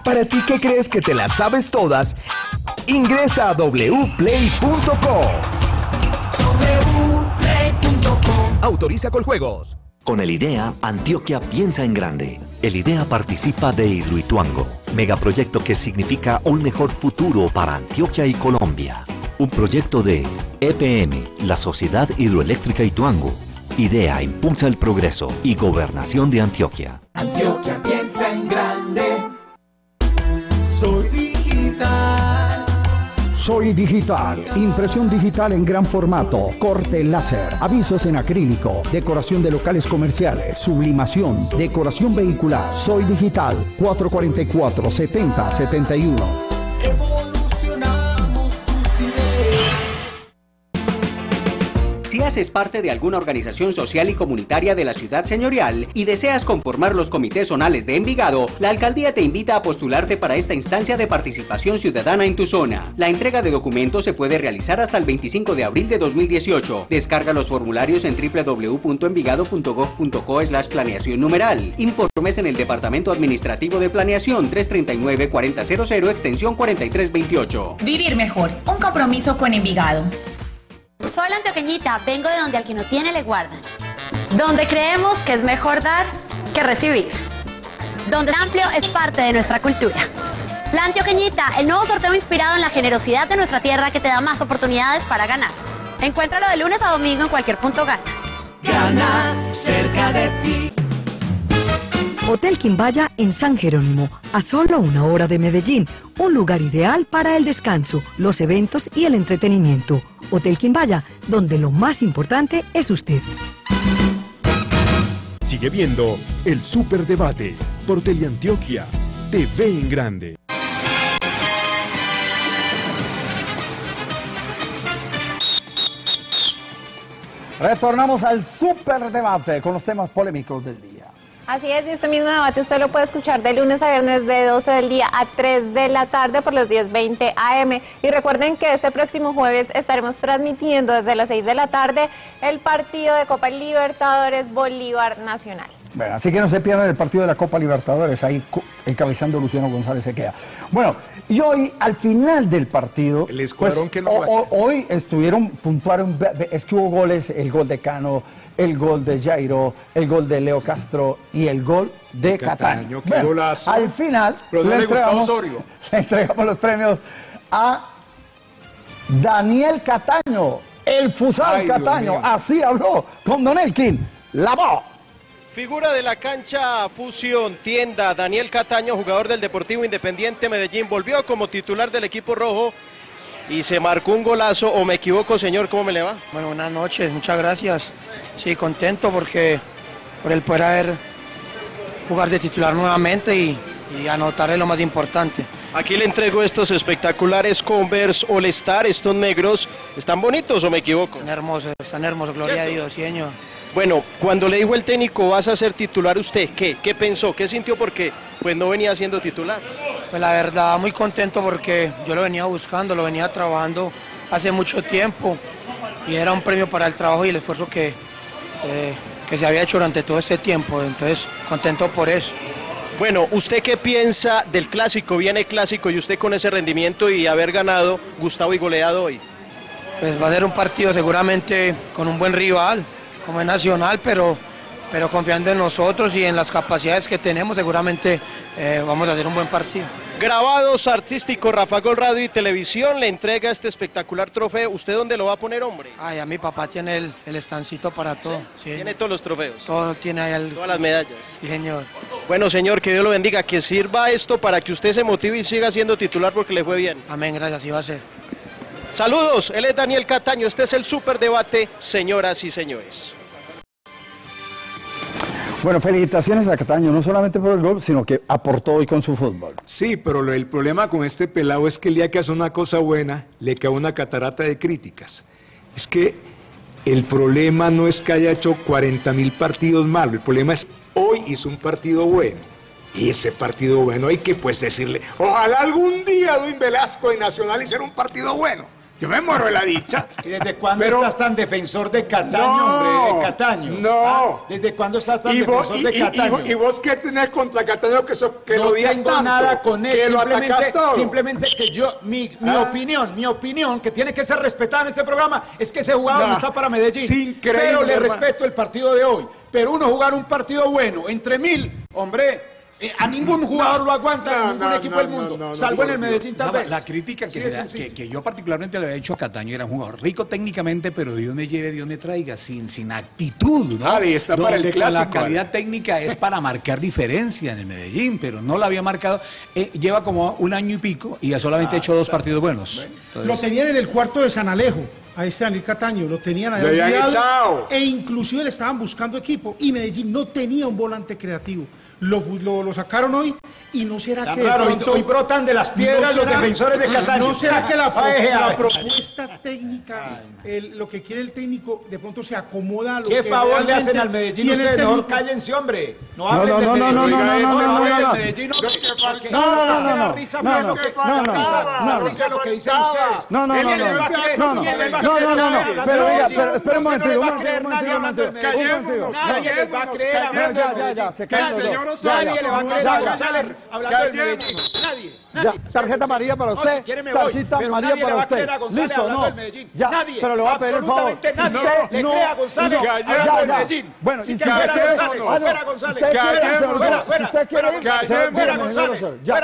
S14: Para ti que crees que te las sabes todas, ingresa a wplay.com.
S15: Autoriza con juegos. Con el IDEA, Antioquia piensa en grande. El IDEA participa de Hidroituango, megaproyecto que significa un mejor futuro para Antioquia y Colombia. Un proyecto de EPM, la Sociedad Hidroeléctrica Ituango. IDEA impulsa el progreso y gobernación de. Antioquia
S1: Soy Digital,
S2: impresión digital en gran formato, corte láser, avisos en acrílico, decoración de locales comerciales, sublimación, decoración vehicular. Soy Digital,
S1: 444 70
S16: 71. Haces parte de alguna organización social y comunitaria de la ciudad señorial y deseas conformar los comités zonales de Envigado, la alcaldía te invita a postularte para esta instancia de participación ciudadana en tu zona. La entrega de documentos se puede realizar hasta el 25 de abril de 2018. Descarga los formularios en www.envigado.gov.co planeación numeral. Informes en el Departamento Administrativo de Planeación 339-4000 extensión 4328.
S17: Vivir mejor, un compromiso con Envigado.
S18: Soy la antioqueñita, vengo de donde al que no tiene le guardan. Donde creemos que es mejor dar que recibir. Donde el amplio es parte de nuestra cultura. La antioqueñita, el nuevo sorteo inspirado en la generosidad de nuestra tierra que te da más oportunidades para ganar. Encuéntralo de lunes a domingo en cualquier punto gana.
S1: Gana cerca de ti.
S19: Hotel Quimbaya en San Jerónimo, a solo una hora de Medellín, un lugar ideal para el descanso, los eventos y el entretenimiento. Hotel Quimbaya, donde lo más importante es usted.
S12: Sigue viendo el Superdebate por Teleantioquia, TV en Grande.
S2: Retornamos al superdebate con los temas polémicos del día.
S3: Así es, y este mismo debate usted lo puede escuchar de lunes a viernes de 12 del día a 3 de la tarde por los 10.20 AM. Y recuerden que este próximo jueves estaremos transmitiendo desde las 6 de la tarde el partido de Copa Libertadores Bolívar Nacional.
S2: Bueno, así que no se pierdan el partido de la Copa Libertadores, ahí encabezando Luciano González se queda. Bueno, y hoy, al final del partido, el
S7: escuadrón que no
S2: hoy estuvieron, puntuaron, es que hubo goles, el gol de Cano, el gol de Jairo, el gol de Leo Castro y el gol de Cataño.
S7: Cataño, qué
S2: Bueno,
S7: golazo.
S2: al final,
S7: Pero le
S2: entregamos,
S7: Osorio.
S2: le entregamos los premios a Daniel Cataño, el Fusal
S4: Ay,
S2: Cataño, así habló con Don Elkin, la voz.
S4: Figura de la cancha Fusión, tienda, Daniel Cataño, jugador del Deportivo Independiente Medellín, volvió como titular del equipo rojo y se marcó un golazo, o me equivoco, señor, ¿cómo me le va?
S20: Bueno, buenas noches, muchas gracias. Sí, contento porque por el poder haber jugar de titular nuevamente y, y anotar es lo más importante.
S4: Aquí le entrego estos espectaculares Converse All Star, estos negros, ¿están bonitos o me equivoco?
S20: Están hermosos, están hermosos, gloria a Dios, señor.
S4: Bueno, cuando le dijo el técnico, vas a ser titular usted, ¿qué? ¿Qué pensó? ¿Qué sintió? Porque pues no venía siendo titular.
S20: Pues la verdad, muy contento porque yo lo venía buscando, lo venía trabajando hace mucho tiempo y era un premio para el trabajo y el esfuerzo que, eh, que se había hecho durante todo este tiempo. Entonces, contento por eso.
S4: Bueno, ¿usted qué piensa del clásico? Viene clásico y usted con ese rendimiento y haber ganado, Gustavo y goleado hoy.
S20: Pues va a ser un partido seguramente con un buen rival, como es Nacional, pero, pero confiando en nosotros y en las capacidades que tenemos, seguramente eh, vamos a hacer un buen partido.
S4: Grabados artísticos, Rafa Gol Radio y Televisión le entrega este espectacular trofeo. ¿Usted dónde lo va a poner, hombre?
S20: Ay, a mi papá tiene el, el estancito para todo. sí.
S4: Tiene todos los trofeos.
S20: Todo tiene ahí el...
S4: Todas las medallas.
S20: Sí, señor.
S4: Bueno, señor, que Dios lo bendiga, que sirva esto para que usted se motive y siga siendo titular porque le fue bien.
S20: Amén, gracias, así va a ser.
S4: Saludos, él es Daniel Cataño, este es el Superdebate, señoras y señores.
S2: Bueno, felicitaciones a Cataño, no solamente por el gol, sino que aportó hoy con su fútbol.
S7: Sí, pero el problema con este pelado es que el día que hace una cosa buena, le cae una catarata de críticas. Es que el problema no es que haya hecho 40 mil partidos malos, el problema es hoy hizo un partido bueno. Y ese partido bueno hay que pues decirle, ojalá algún día Duin Velasco de Nacional hiciera un partido bueno. Yo me muero de la dicha.
S8: ¿Y desde cuándo
S7: Pero-
S8: estás tan defensor de Cataño,
S7: No,
S8: hombre? De Cataño.
S7: no.
S8: Ah, ¿Desde cuándo estás tan
S7: ¿Y vos,
S8: defensor
S7: y-
S8: de
S7: y- y
S8: Cataño?
S7: y vos qué tenés contra Cataño que, so- que
S8: no
S7: lo odias
S8: tengo
S7: tanto?
S8: nada con él,
S7: que
S8: simplemente, simplemente que yo, mi, mi
S7: Ah.
S8: opinión, mi opinión, que tiene que ser respetada en este programa, es que ese jugador no,
S7: No,
S8: está para Medellín.
S7: es increíble,
S8: pero le
S7: hermano.
S8: respeto el partido de hoy. Pero uno jugar un partido bueno entre mil, hombre, Eh, a ningún jugador lo aguanta
S9: No,
S8: en ningún
S9: no,
S8: equipo
S9: no,
S8: del mundo,
S9: no, no,
S8: salvo
S9: no,
S8: en el Medellín tal
S9: La-
S8: vez.
S9: La crítica que, se da- que, que yo particularmente le había hecho a Cataño era un jugador rico técnicamente, pero Dios me lleve, Dios me traiga, sin, sin actitud, ¿no?
S7: Ah, y está para el
S9: con la
S7: clásico,
S9: calidad técnica es para marcar diferencia en el Medellín, pero no la había marcado. Eh, lleva como un año y pico y ya solamente ha hecho dos partidos buenos.
S10: Lo
S9: Entonces-
S10: tenían en el cuarto de San Alejo, a este Daniel Cataño, lo tenían ahí
S7: Lo
S10: e inclusive le estaban buscando equipo y Medellín no tenía un volante creativo. Lo, lo- lo sacaron hoy y no será
S8: Tan
S10: que de pronto-
S8: hoy brotan de las piedras los defensores de Cataño.
S10: No será que la, pro-
S8: Ay, ay,
S10: la
S8: ay.
S10: propuesta técnica, el- lo que quiere el técnico, de pronto se acomoda a lo
S8: ¿Qué
S10: que
S8: favor le hacen al Medellín ustedes? Mejor cállense, hombre. No
S2: No,
S8: hablen
S2: no,
S8: del
S2: no, no,
S8: Medellín.
S2: no, no, no, no, no,
S8: hablen
S2: no,
S8: del
S2: no.
S8: Medellín,
S2: No, no, no, no,
S8: risa,
S2: No, no, no, no,
S8: risa, lo que dicen ustedes.
S2: No, no, no,
S8: ¿Quién
S2: no,
S8: les va a
S2: no.
S8: creer?
S2: No, no.
S8: ¿Quién les va a
S2: No, Pero oiga, espera un
S8: nadie hablando del Medellín. Nadie les va a creer hablando del Medellín. Nadie le va a creer a. González hablando del Medellín. Nadie.
S2: Ya, tarjeta amarilla para
S8: No,
S2: usted.
S8: si quiere me voy, pero
S2: amarilla
S8: nadie le
S2: para
S8: va a creer a González
S2: Listo,
S8: hablando
S2: no.
S8: del Medellín.
S2: Ya,
S8: Nadie,
S2: pero le voy a pedir el favor.
S8: absolutamente nadie
S2: Usted
S8: le
S2: no-
S8: cree a González
S2: no,
S8: hablando
S2: ya,
S8: del
S2: ya.
S8: Medellín.
S2: Bueno,
S8: Si quiere
S2: usted
S8: fuera
S2: quiere-
S8: González,
S2: no.
S8: fuera González. Fuera, fuera,
S2: usted quiere,
S8: fuera González, fuera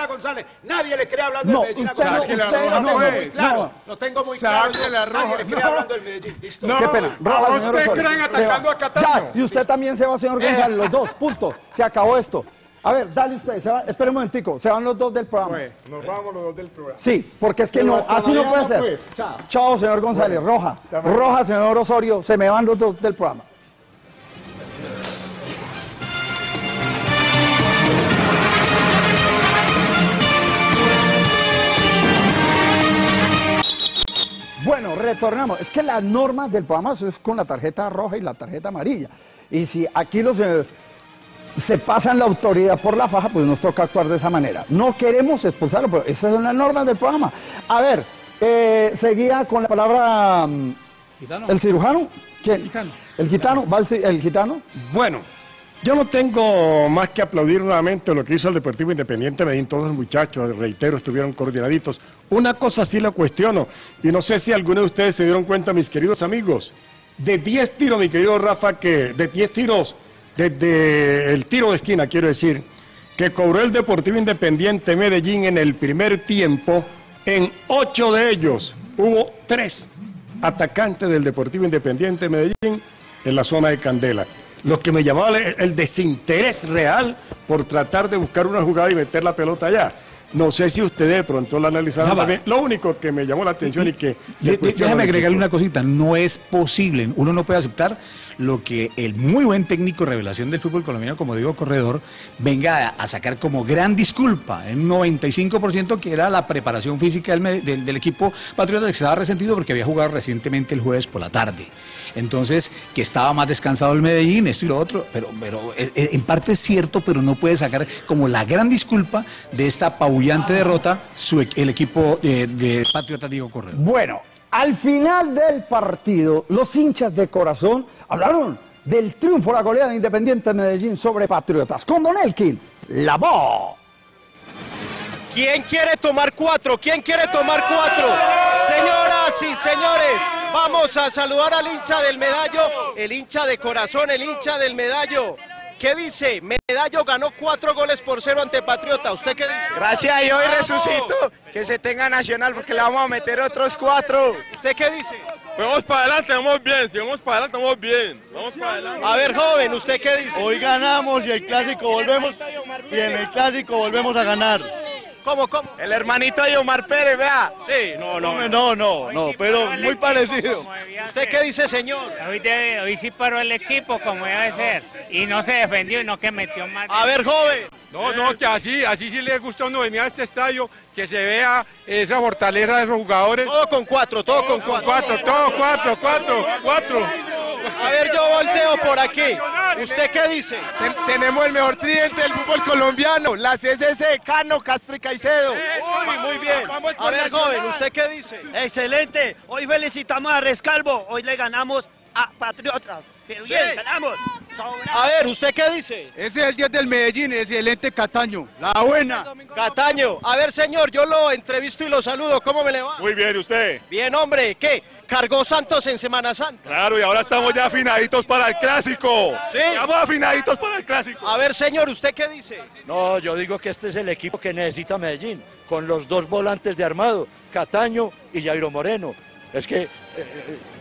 S2: González,
S8: fuera. Nadie le cree hablando
S2: No,
S8: del Medellín. a
S2: usted no,
S8: González.
S2: usted
S8: Lo
S2: no, no,
S8: muy claro,
S2: no.
S8: lo tengo muy claro.
S7: Saque la roja.
S8: Nadie le cree
S7: No.
S8: hablando del Medellín. Listo.
S7: No.
S2: Qué pena. Roja,
S7: ¿A
S2: señor
S7: usted
S2: Osorio.
S7: creen atacando
S2: va.
S7: a Cataño?
S2: Y usted también se va, señor González, los dos, punto. Se acabó esto. A ver, dale usted, se va, espere un momentico, se van los dos del programa.
S7: Nos vamos los dos del programa.
S2: Sí, porque es que
S7: Pero
S2: no, así no puede ser.
S7: pues. Chao.
S2: Chao, señor González. Roja. Roja, señor Osorio. Se me van los dos del programa. Bueno, retornamos. Es que las normas del programa es con la tarjeta roja y la tarjeta amarilla. Y si aquí los señores se pasan la autoridad por la faja, pues nos toca actuar de esa manera. No queremos expulsarlo, pero esas son las normas del programa. A ver, eh, seguía con la palabra mm, el cirujano. ¿Quién? El gitano. ¿Va el, ci- el gitano?
S11: Bueno, yo no tengo más que aplaudir nuevamente lo que hizo el Deportivo Independiente Medellín. Todos los muchachos, reitero, estuvieron coordinaditos. Una cosa sí la cuestiono, y no sé si alguno de ustedes se dieron cuenta, mis queridos amigos, de 10 tiros, mi querido Rafa, que de 10 tiros, desde el tiro de esquina, quiero decir, que cobró el Deportivo Independiente Medellín en el primer tiempo, en 8 de ellos hubo 3 atacantes del Deportivo Independiente Medellín en la zona de Candela. Lo que me llamaba el desinterés real por tratar de buscar una jugada y meter la pelota allá. No sé si ustedes de pronto lo analizaron también. Lo único que me llamó la atención y que... le
S9: déjame agregarle una cosita, no es posible, uno no puede aceptar lo que el muy buen técnico revelación del fútbol colombiano, como digo, Corredor, venga a, a sacar como gran disculpa, en 95% que era la preparación física del, del- del equipo Patriota que estaba resentido porque había jugado recientemente el jueves por la tarde. Entonces, que estaba más descansado el Medellín, esto y lo otro, pero, pero eh, eh, en parte es cierto, pero no puede sacar como la gran disculpa de esta apabullante derrota su el equipo eh, de Patriota Diego Corredor.
S2: Bueno, al final del partido, los hinchas de corazón hablaron del triunfo, la goleada de Independiente Medellín sobre Patriotas. Con Don Elkin, la voz.
S4: ¿Quién quiere tomar cuatro? ¿Quién quiere tomar cuatro? Señoras y señores, vamos a saludar al hincha del medallo, el hincha de corazón, el hincha del medallo. ¿Qué dice? Medallo ganó cuatro goles por cero ante Patriota. ¿Usted qué dice?
S21: Gracias a Dios y resucito. Que se tenga Nacional porque le vamos a meter otros cuatro.
S4: ¿Usted qué dice?
S21: Vamos para adelante, vamos bien. Si vamos para adelante, vamos bien. Vamos para adelante.
S4: A ver, joven, ¿usted qué dice?
S21: Hoy ganamos y el clásico volvemos. Y en el clásico volvemos a ganar.
S4: ¿Cómo, cómo?
S21: El hermanito de Omar Pérez, vea.
S4: Sí, no,
S21: no. No, no, no, pero muy parecido.
S4: ¿Usted qué dice, señor?
S22: Hoy, debe- hoy sí paró el equipo como debe ser. Y no se defendió y no que metió más.
S4: A ver, joven.
S21: No, no, que así, así sí le gusta a uno venir a este estadio, que se vea esa fortaleza de esos jugadores.
S4: Todo con cuatro, todo con cuatro.
S21: Cuatro, todo cuatro, cuatro, cuatro.
S4: A ver, yo volteo por aquí. ¿Usted qué dice?
S21: tenemos el mejor tridente del fútbol colombiano, la CCC, Cano, Castro y Caicedo.
S4: Uy, muy bien. A ver, joven, ¿usted qué dice?
S21: Excelente. Hoy felicitamos a Rescalvo. Hoy le ganamos a Patriotas. Pero
S4: bien,
S21: ganamos.
S4: A ver, ¿usted qué dice?
S23: Ese es el 10 del Medellín, excelente Cataño, la buena.
S4: Cataño, a ver señor, yo lo entrevisto y lo saludo, ¿cómo me le va?
S24: Muy bien, ¿y usted?
S4: Bien, hombre, ¿qué? ¿Cargó Santos en Semana Santa?
S24: Claro, y ahora estamos ya afinaditos para el clásico.
S4: ¿Sí?
S24: Estamos afinaditos para el clásico.
S4: A ver señor, ¿usted qué dice?
S25: No, yo digo que este es el equipo que necesita Medellín, con los dos volantes de armado, Cataño y Jairo Moreno. Es que, eh,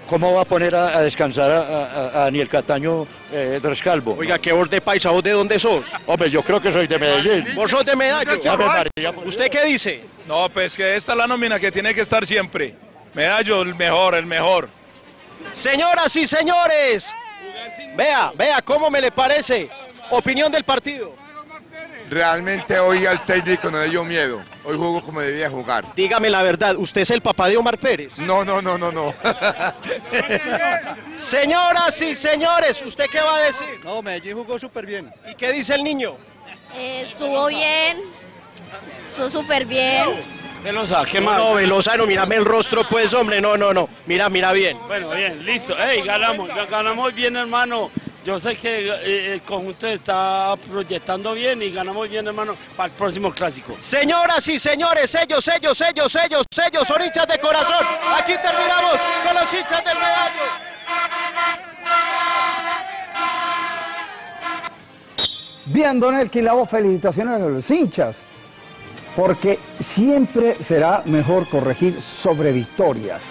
S25: ¿cómo va a poner a, a descansar a, a- a Daniel Cataño eh, Rescalvo?
S4: Oiga, ¿qué vos de paisa? ¿Vos de dónde sos?
S25: Hombre, yo creo que soy de Medellín.
S4: ¿Vos sos de Medallo? ¿Usted qué dice?
S24: No, pues que esta es la nómina que tiene que estar siempre. Medallo, el mejor, el mejor.
S4: Señoras y señores, vea, vea, ¿cómo me le parece? Opinión del partido.
S23: Realmente hoy al técnico no le dio miedo. Hoy jugó como debía jugar.
S4: Dígame la verdad, ¿usted es el papá de Omar Pérez?
S23: No, no, no, no, no.
S4: Señoras y señores, ¿usted qué va a decir?
S25: No, Medellín jugó súper bien.
S4: ¿Y qué dice el niño?
S26: Eh, estuvo bien, estuvo súper bien.
S4: Velosa, ¿qué más? No, Velosa, no, mírame el rostro, pues, hombre, no, no, no. Mira, mira bien.
S27: Bueno, bien, listo. Ey, ganamos, ga- ganamos bien, hermano. Yo sé que eh, el conjunto está proyectando bien y ganamos bien, hermano, para el próximo clásico.
S4: Señoras y señores, ellos, ellos, ellos, ellos, ellos son hinchas de corazón. Aquí terminamos con los hinchas del medallo.
S2: Bien, Don Elkin, la voz, felicitaciones a los hinchas, porque siempre será mejor corregir sobre victorias.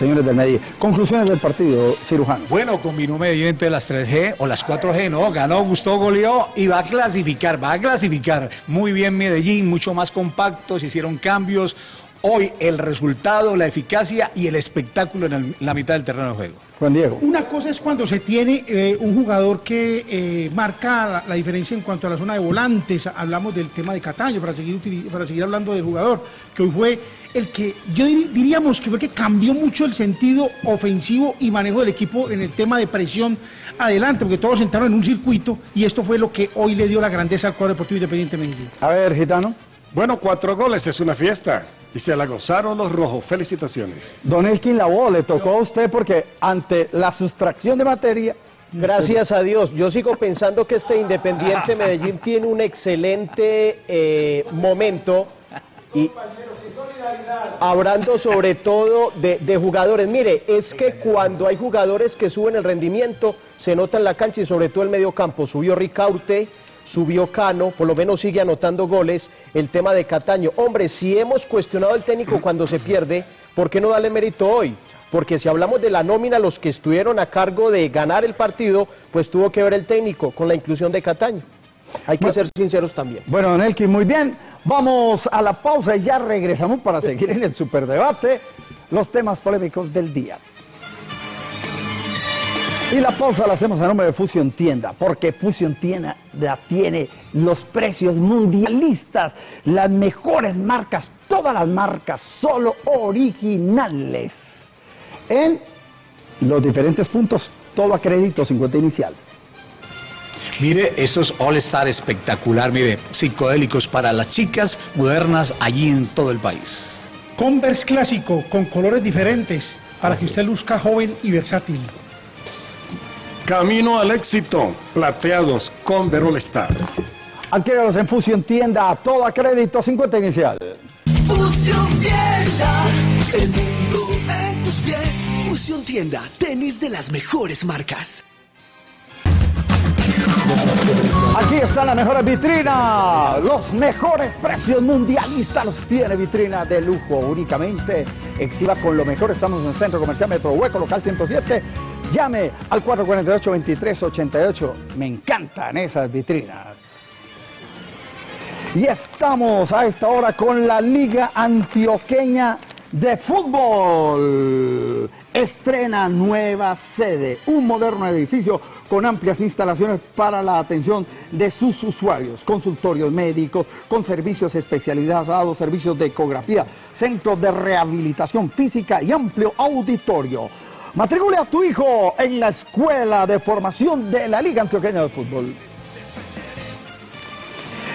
S2: Señores del Medellín, conclusiones del partido, cirujano.
S9: Bueno, combinó Medellín entre las 3G o las 4G, no, ganó, gustó, goleó y va a clasificar, va a clasificar. Muy bien Medellín, mucho más compacto, se hicieron cambios. Hoy el resultado, la eficacia y el espectáculo en el- la mitad del terreno de juego.
S2: Juan Diego.
S10: Una cosa es cuando se tiene eh, un jugador que eh, marca la, la diferencia en cuanto a la zona de volantes. Hablamos del tema de Cataño, para seguir, para seguir hablando del jugador, que hoy fue el que, yo diríamos que fue el que cambió mucho el sentido ofensivo y manejo del equipo en el tema de presión adelante, porque todos entraron en un circuito y esto fue lo que hoy le dio la grandeza al cuadro deportivo independiente de Medellín.
S2: A ver, Gitano.
S11: Bueno, cuatro goles es una fiesta y se la gozaron los rojos. Felicitaciones.
S2: Don Elkin Lavoe, le tocó a usted porque ante la sustracción de materia.
S4: Gracias a Dios. Yo sigo pensando que este Independiente Medellín tiene un excelente eh, momento y hablando sobre todo de, de jugadores. Mire, es que cuando hay jugadores que suben el rendimiento, se nota en la cancha y sobre todo el medio campo. Subió Ricaute, subió Cano, por lo menos sigue anotando goles. El tema de Cataño. Hombre, si hemos cuestionado al técnico cuando se pierde, ¿por qué no darle mérito hoy? Porque si hablamos de la nómina, los que estuvieron a cargo de ganar el partido, pues tuvo que ver el técnico con la inclusión de Cataño. Hay que ser sinceros también.
S2: Bueno, Don Elkin, muy bien. Vamos a la pausa y ya regresamos para seguir en el superdebate los temas polémicos del día. Y la pausa la hacemos a nombre de Fusion Tienda, porque Fusion Tienda tiene los precios mundialistas, las mejores marcas, todas las marcas, solo originales. En los diferentes puntos, todo a crédito, 50 inicial.
S9: Mire, esto es All Star espectacular, mire, psicodélicos para las chicas modernas allí en todo el país.
S10: Converse clásico con colores diferentes para que usted luzca joven y versátil.
S11: Camino al éxito. Plateados con Verol Star.
S2: Adquiéralos en Fusion Tienda, todo a crédito, 50 inicial.
S1: Fusión Tienda, el mundo en tus pies. Fusión Tienda, tenis de las mejores marcas.
S2: Aquí están las mejores vitrinas, los mejores precios mundialistas los tiene vitrina de lujo únicamente. Exhiba con lo mejor, estamos en el Centro Comercial Metro Hueco, local 107. Llame al 448-2388. Me encantan esas vitrinas. Y estamos a esta hora con la Liga Antioqueña de Fútbol. Estrena nueva sede, un moderno edificio con amplias instalaciones para la atención de sus usuarios, consultorios médicos, con servicios especializados, servicios de ecografía, centro de rehabilitación física y amplio auditorio. Matricule a tu hijo en la escuela de formación de la Liga Antioqueña de Fútbol.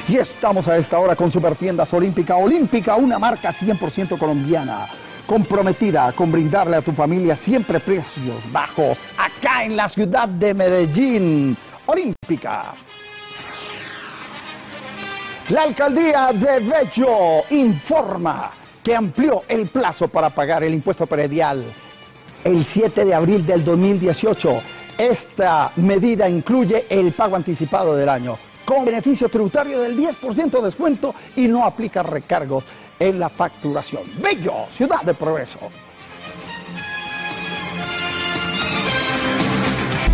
S2: Y estamos a esta hora con Supertiendas Olímpica. Olímpica, una marca 100% colombiana, comprometida con brindarle a tu familia siempre precios bajos. Acá en la ciudad de Medellín. olímpica. La alcaldía de Bello informa que amplió el plazo para pagar el impuesto predial el 7 de abril del 2018. Esta medida incluye el pago anticipado del año con beneficio tributario del 10% de descuento y no aplica recargos en la facturación. Bello, ciudad de progreso.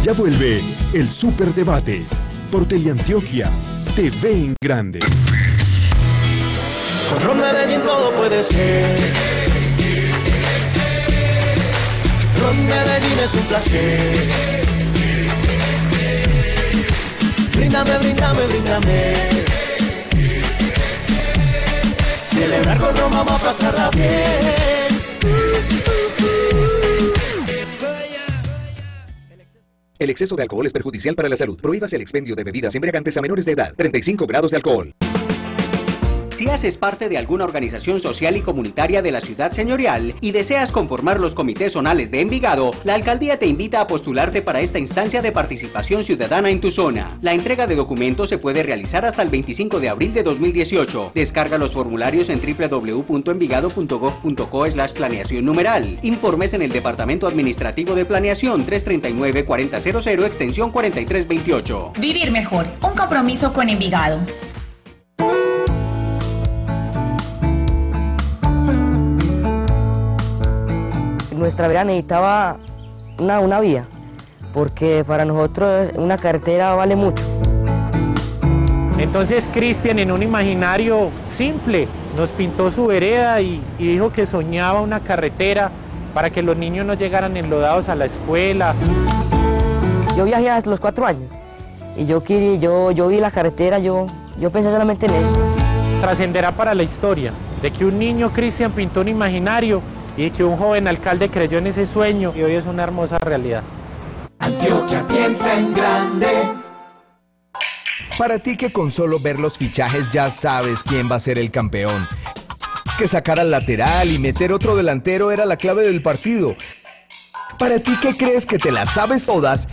S12: Ya vuelve el Superdebate por Teleantioquia TV en Grande.
S4: Con Ron Medellín todo puede ser. Medellín es un placer. Bríndame, bríndame, bríndame. Celebrar con Ron, vamos a.
S28: El exceso de alcohol es perjudicial para la salud. Prohíbas el expendio de bebidas embriagantes a menores de edad. 35 grados de alcohol.
S16: Si haces parte de alguna organización social y comunitaria de la ciudad señorial y deseas conformar los comités zonales de Envigado, la alcaldía te invita a postularte para esta instancia de participación ciudadana en tu zona. La entrega de documentos se puede realizar hasta el 25 de abril de 2018. Descarga los formularios en www.envigado.gov.co planeación numeral. Informes en el Departamento Administrativo de Planeación 339-4000 extensión 4328.
S18: Vivir mejor, un compromiso con Envigado.
S29: Nuestra vereda necesitaba una, una vía, porque para nosotros una carretera vale mucho.
S30: Entonces Cristian en un imaginario simple nos pintó su vereda y, y, dijo que soñaba una carretera para que los niños no llegaran enlodados a la escuela.
S29: Yo viajé a los cuatro años y yo, yo, yo vi la carretera, yo, yo pensé solamente en eso.
S30: Trascenderá para la historia de que un niño Cristian pintó un imaginario y que un joven alcalde creyó en ese sueño y hoy es una hermosa realidad.
S31: Antioquia piensa en grande.
S32: Para ti que con solo ver los fichajes ya sabes quién va a ser el campeón. Que sacar al lateral y meter otro delantero era la clave del partido. Para ti que crees que te las sabes todas,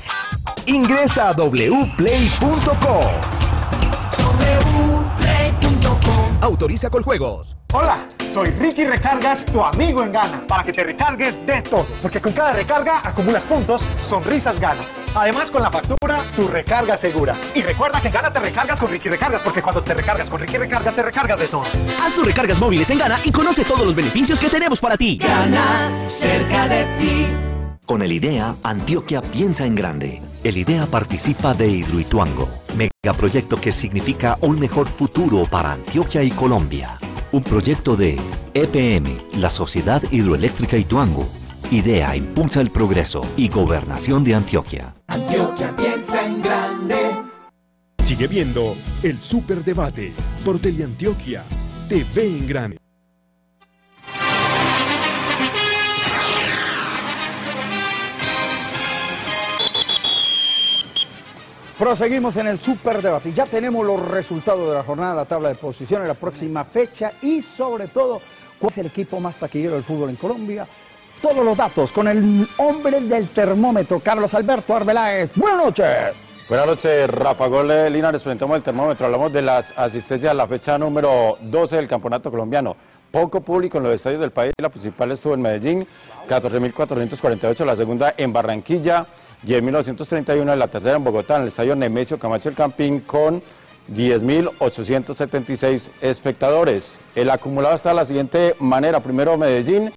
S32: ingresa a wplay.co. Autoriza con juegos.
S33: Hola, soy Ricky Recargas, tu amigo en Gana, para que te recargues de todo. Porque con cada recarga acumulas puntos, sonrisas Gana. Además, con la factura, tu recarga segura. Y recuerda que en Gana te recargas con Ricky Recargas, porque cuando te recargas con Ricky Recargas, te recargas de todo.
S34: Haz tus recargas móviles en Gana y conoce todos los beneficios que tenemos para ti.
S31: Gana cerca de ti.
S35: Con el IDEA, Antioquia piensa en grande. El IDEA participa de Hidroituango, megaproyecto que significa un mejor futuro para Antioquia y Colombia. Un proyecto de EPM, la Sociedad Hidroeléctrica Ituango. IDEA impulsa el progreso y gobernación de Antioquia.
S31: Antioquia piensa en grande.
S12: Sigue viendo el Superdebate por Teleantioquia TV en grande.
S2: Proseguimos en el superdebate. Ya tenemos los resultados de la jornada, la tabla de posiciones, la próxima fecha y sobre todo cuál es el equipo más taquillero del fútbol en Colombia. Todos los datos con el hombre del termómetro, Carlos Alberto Arbeláez. Buenas noches.
S36: Buenas noches, Rafa Gol Linares. Presentamos el termómetro. Hablamos de las asistencias a la fecha número 12 del Campeonato Colombiano. Poco público en los estadios del país. La principal estuvo en Medellín, 14.448. La segunda en Barranquilla, 10.931. La tercera en Bogotá, en el estadio Nemesio Camacho El Campín, con 10.876 espectadores. El acumulado está de la siguiente manera. Primero Medellín,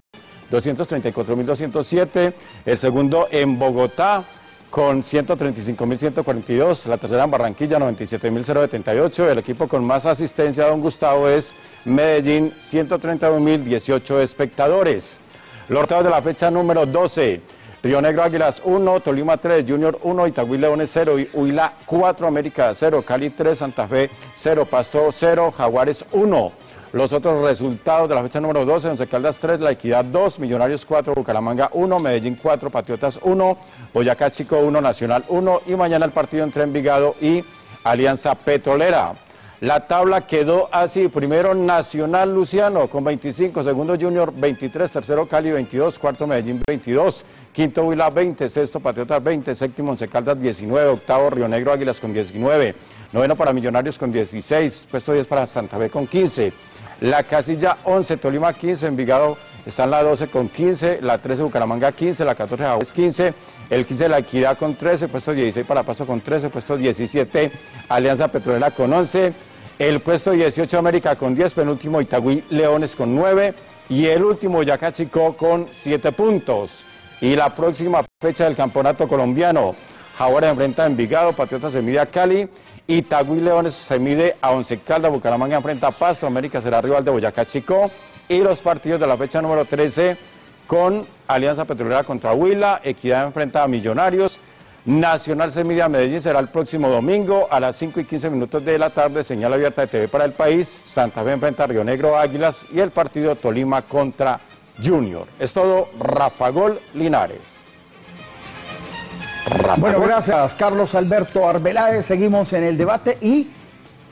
S36: 234.207. El segundo en Bogotá, con 135.142, la tercera en Barranquilla 97.078, el equipo con más asistencia, don Gustavo, es Medellín 131.018 espectadores. Los de la fecha número 12, Río Negro Águilas 1, Tolima 3, Junior 1, Itagüí Leones 0, Huila 4, América 0, Cali 3, Santa Fe 0, Pasto 0, Jaguares 1. Los otros resultados de la fecha número 12, Once Caldas 3, La Equidad 2, Millonarios 4, Bucaramanga 1, Medellín 4, Patriotas 1, Boyacá Chico 1, Nacional 1 y mañana el partido entre Envigado y Alianza Petrolera. La tabla quedó así. Primero Nacional Luciano con 25, segundo Junior 23, tercero Cali 22, cuarto Medellín 22, quinto Huila 20, sexto Patriotas 20, séptimo Once Caldas 19, octavo Río Negro Águilas con 19, noveno para Millonarios con 16, puesto 10 para Santa Fe con 15, la casilla 11 Tolima 15, Envigado está en la 12 con 15, la 13 Bucaramanga 15, la 14 Jaguares 15, el 15 La Equidad con 13, puesto 16 para Paso con 13, puesto 17 Alianza Petrolera con 11, el puesto 18 América con 10, penúltimo Itagüí Leones con 9 y el último Yacachicó con 7 puntos. Y la próxima fecha del campeonato colombiano, Jaguares enfrenta a Envigado, Patriotas se mide a Cali, Itagüí Leones se mide a Once Caldas, Bucaramanga enfrenta a Pasto, América será rival de Boyacá Chico. Y los partidos de la fecha número 13 con Alianza Petrolera contra Huila, Equidad enfrenta a Millonarios, Nacional se mide a Medellín será el próximo domingo a las 5 y 15 minutos de la tarde, señal abierta de TV para el país, Santa Fe enfrenta a Río Negro Águilas y el partido Tolima contra Junior. Es todo, Rafa Gol Linares. Rafa
S2: Bueno,
S36: Gol.
S2: gracias Carlos Alberto Arbeláez. Seguimos en el debate y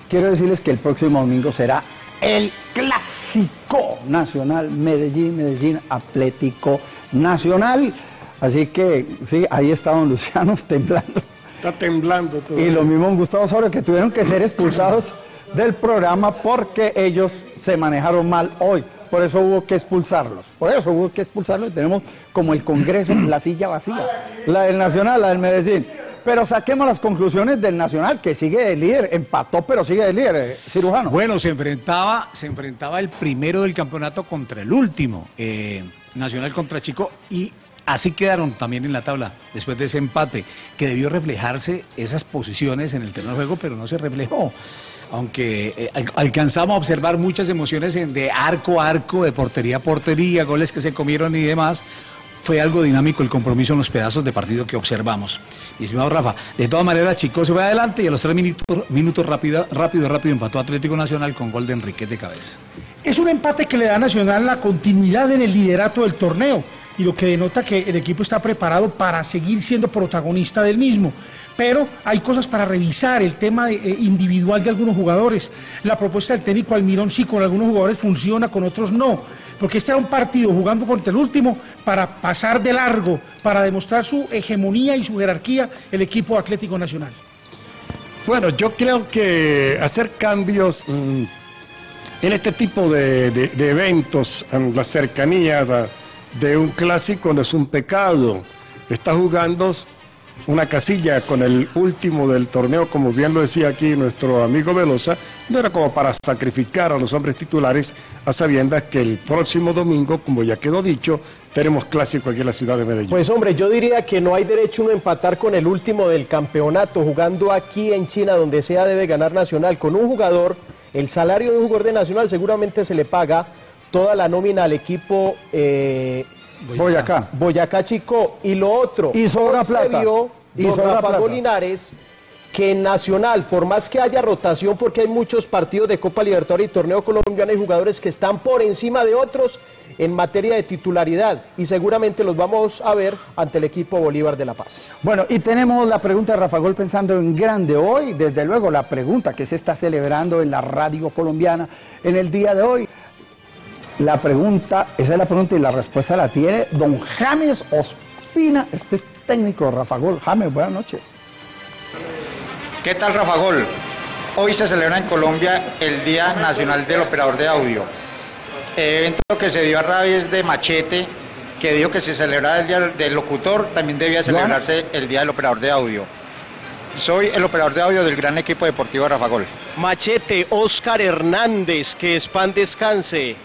S2: quiero decirles que el próximo domingo será el clásico nacional Medellín, Medellín Atlético Nacional. Así que sí, ahí está don Luciano temblando.
S11: Está temblando todo.
S2: Y lo mismo Gustavo Osorio, que tuvieron que ser expulsados del programa porque ellos se manejaron mal hoy. Por eso hubo que expulsarlos. Por eso hubo que expulsarlos. Y tenemos como el Congreso, la silla vacía. La del Nacional, la del Medellín. Pero saquemos las conclusiones del Nacional, que sigue de líder. Empató, pero sigue de líder, eh, cirujano.
S9: Bueno, se enfrentaba, se enfrentaba el primero del campeonato contra el último, eh, Nacional contra Chico, y así quedaron también en la tabla después de ese empate, que debió reflejarse esas posiciones en el terreno de juego, pero no se reflejó. Aunque eh, al- alcanzamos a observar muchas emociones en- de arco a arco, de portería a portería, goles que se comieron y demás, fue algo dinámico el compromiso en los pedazos de partido que observamos. Mi estimado Rafa, de todas maneras, Chico se fue adelante y a los tres minutos, minutos rápido, rápido, rápido empató Atlético Nacional con gol de Enrique de cabeza.
S10: Es un empate que le da a Nacional la continuidad en el liderato del torneo y lo que denota que el equipo está preparado para seguir siendo protagonista del mismo. Pero hay cosas para revisar, el tema eh, individual de algunos jugadores. La propuesta del técnico Almirón sí con algunos jugadores funciona, con otros no. Porque este era un partido jugando contra el último para pasar de largo, para demostrar su hegemonía y su jerarquía el equipo Atlético Nacional.
S11: Bueno, yo creo que hacer cambios mm, en este tipo de eventos, en la cercanía de, de un clásico no es un pecado. Está jugando una casilla con el último del torneo, como bien lo decía aquí nuestro amigo Velosa, no era como para sacrificar a los hombres titulares a sabiendas que el próximo domingo, como ya quedó dicho, tenemos clásico aquí en la ciudad de Medellín.
S4: Pues hombre, yo diría que no hay derecho uno a empatar con el último del campeonato, jugando aquí en China, donde sea debe ganar Nacional. Con un jugador, el salario de un jugador de Nacional seguramente se le paga toda la nómina al equipo eh,
S2: Boyacá.
S4: Boyacá Chico. Y lo otro,
S2: Y sobra
S4: hoy se
S2: plata.
S4: vio
S2: Y
S4: Rafa. Linares que en Nacional, por más que haya rotación, porque hay muchos partidos de Copa Libertadores y Torneo Colombiano, hay jugadores que están por encima de otros en materia de titularidad y seguramente los vamos a ver ante el equipo Bolívar de La Paz.
S2: Bueno, y tenemos la pregunta de Rafa Gol pensando en grande hoy, desde luego la pregunta que se está celebrando en la radio colombiana en el día de hoy. La pregunta, esa es la pregunta y la respuesta la tiene don James Ospina, este es técnico Rafa Gol. James, buenas noches.
S29: ¿Qué tal, Rafa Gol? Hoy se celebra en Colombia el Día Nacional del Operador de Audio. Evento que se dio a raíz de Machete, que dijo que se celebrara el Día del Locutor, también debía celebrarse el Día del Operador de Audio. Soy el operador de audio del gran equipo deportivo de Rafa Gol.
S4: Machete, Oscar Hernández, que es pan descanse,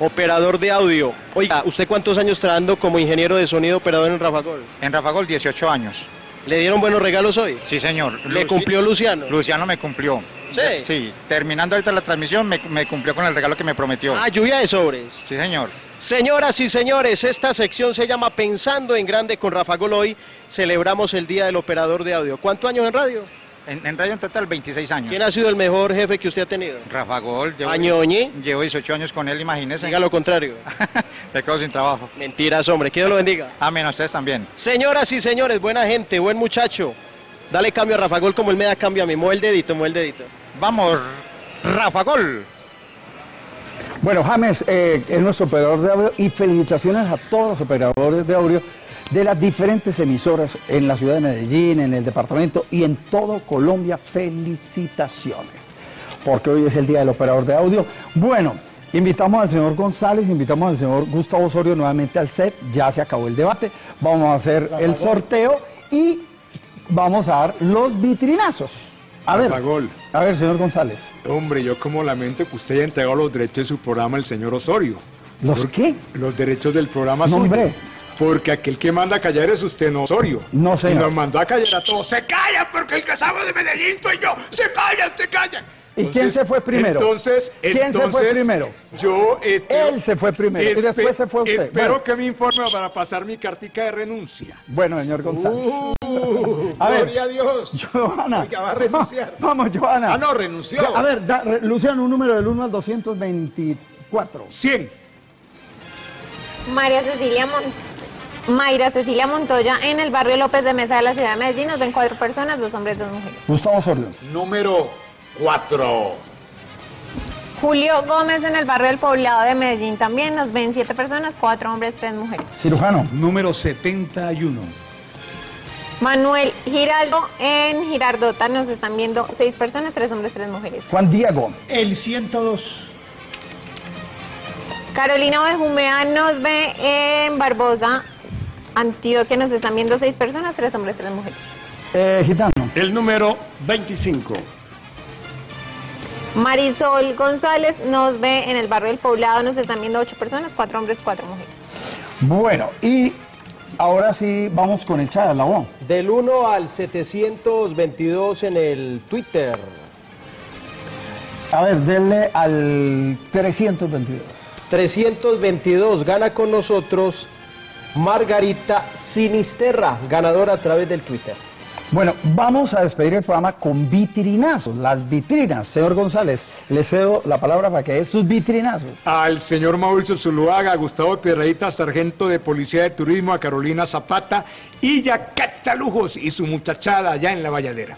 S4: operador de audio. Oiga, ¿usted cuántos años trabajando como ingeniero de sonido operador en Rafa Gol?
S29: En Rafa Gol, 18 años.
S4: ¿Le dieron buenos regalos hoy?
S29: Sí, señor.
S4: ¿Le
S29: Luci-
S4: cumplió Luciano?
S29: Luciano me cumplió.
S4: ¿Sí?
S29: Sí, terminando ahorita la transmisión me, me cumplió con el regalo que me prometió.
S4: Ah, lluvia de sobres.
S29: Sí, señor.
S4: Señoras y señores, esta sección se llama Pensando en Grande con Rafa Gol. Hoy celebramos el Día del Operador de Audio. ¿Cuántos años en radio?
S29: En, en radio en total 26 años.
S4: ¿Quién ha sido el mejor jefe que usted ha tenido?
S29: Rafa Gol. Llevo,
S4: Añoñi.
S29: Llevo 18 años con él, imagínese.
S4: Diga lo contrario.
S29: Me quedo sin trabajo.
S4: Mentiras, hombre. Que Dios lo bendiga.
S29: Amén, a ustedes también.
S4: Señoras y señores, buena gente, buen muchacho. Dale cambio a Rafa Gol como él me da cambio a mí. Mueve el dedito, mueve el dedito.
S29: Vamos, Rafa Gol.
S2: Bueno, James eh, es nuestro operador de audio y felicitaciones a todos los operadores de audio de las diferentes emisoras en la ciudad de Medellín, en el departamento y en todo Colombia. Felicitaciones, porque hoy es el día del operador de audio. Bueno, invitamos al señor González, invitamos al señor Gustavo Osorio nuevamente al set. Ya se acabó el debate. Vamos a hacer el sorteo y vamos a dar los vitrinazos. A ver, a ver, señor González.
S7: Hombre, yo como lamento que usted haya entregado los derechos de su programa al señor Osorio.
S2: ¿Los qué?
S7: Los derechos del programa
S2: No,
S7: suyo.
S2: hombre.
S7: Porque aquel que manda a callar es usted, no Osorio.
S2: No,
S7: Y
S2: señor.
S7: nos mandó a callar a todos. ¡Se callan porque el que sabe de Medellín soy yo! ¡Se callan, se callan!
S2: ¿Y quién se fue primero?
S7: Entonces,
S2: ¿Quién se fue
S7: entonces,
S2: primero?
S7: Yo espero,
S2: Él se fue primero y después se fue usted.
S7: Espero
S2: Bueno.
S7: que me informe para pasar mi cartica de renuncia.
S2: Bueno, señor González. a ver,
S7: Gloria a Dios.
S2: Johanna.
S7: Oiga, va a renunciar.
S2: Vamos, Johanna.
S7: Ah, no, renunció.
S2: A ver, da- re- Luciano, un número del 1 al 224.
S7: 100.
S3: María Cecilia Mon- Mayra Cecilia Montoya en el barrio López de Mesa de la ciudad de Medellín. Nos ven cuatro personas, dos hombres, dos mujeres.
S2: Gustavo Osorio.
S7: Número 4.
S3: Julio Gómez en el barrio del Poblado de Medellín también. Nos ven siete personas, cuatro hombres, tres mujeres.
S2: Cirujano.
S9: Número 71.
S3: Manuel Giraldo en Girardota. Nos están viendo seis personas, tres hombres, tres mujeres.
S2: Juan Diego.
S10: El 102.
S3: Carolina Bejumea nos ve en Barbosa, Antioquia. Nos están viendo seis personas, tres hombres, tres mujeres.
S2: Eh, gitano.
S11: El número 25.
S3: Marisol González nos ve en el barrio del Poblado. Nos están viendo ocho personas, cuatro hombres, cuatro mujeres.
S2: Bueno, y ahora sí vamos con el chat, la voz.
S4: Del 1 al 722 en el Twitter.
S2: A ver, denle al 322.
S4: 322 gana con nosotros Margarita Sinisterra, ganadora a través del Twitter.
S2: Bueno, vamos a despedir el programa con vitrinazos, las vitrinas. Señor González, le cedo la palabra para que dé sus vitrinazos.
S7: Al señor Mauricio Zuluaga, a Gustavo Pierreita, sargento de Policía de Turismo, a Carolina Zapata y ya Lujos y su muchachada allá en la Valladera.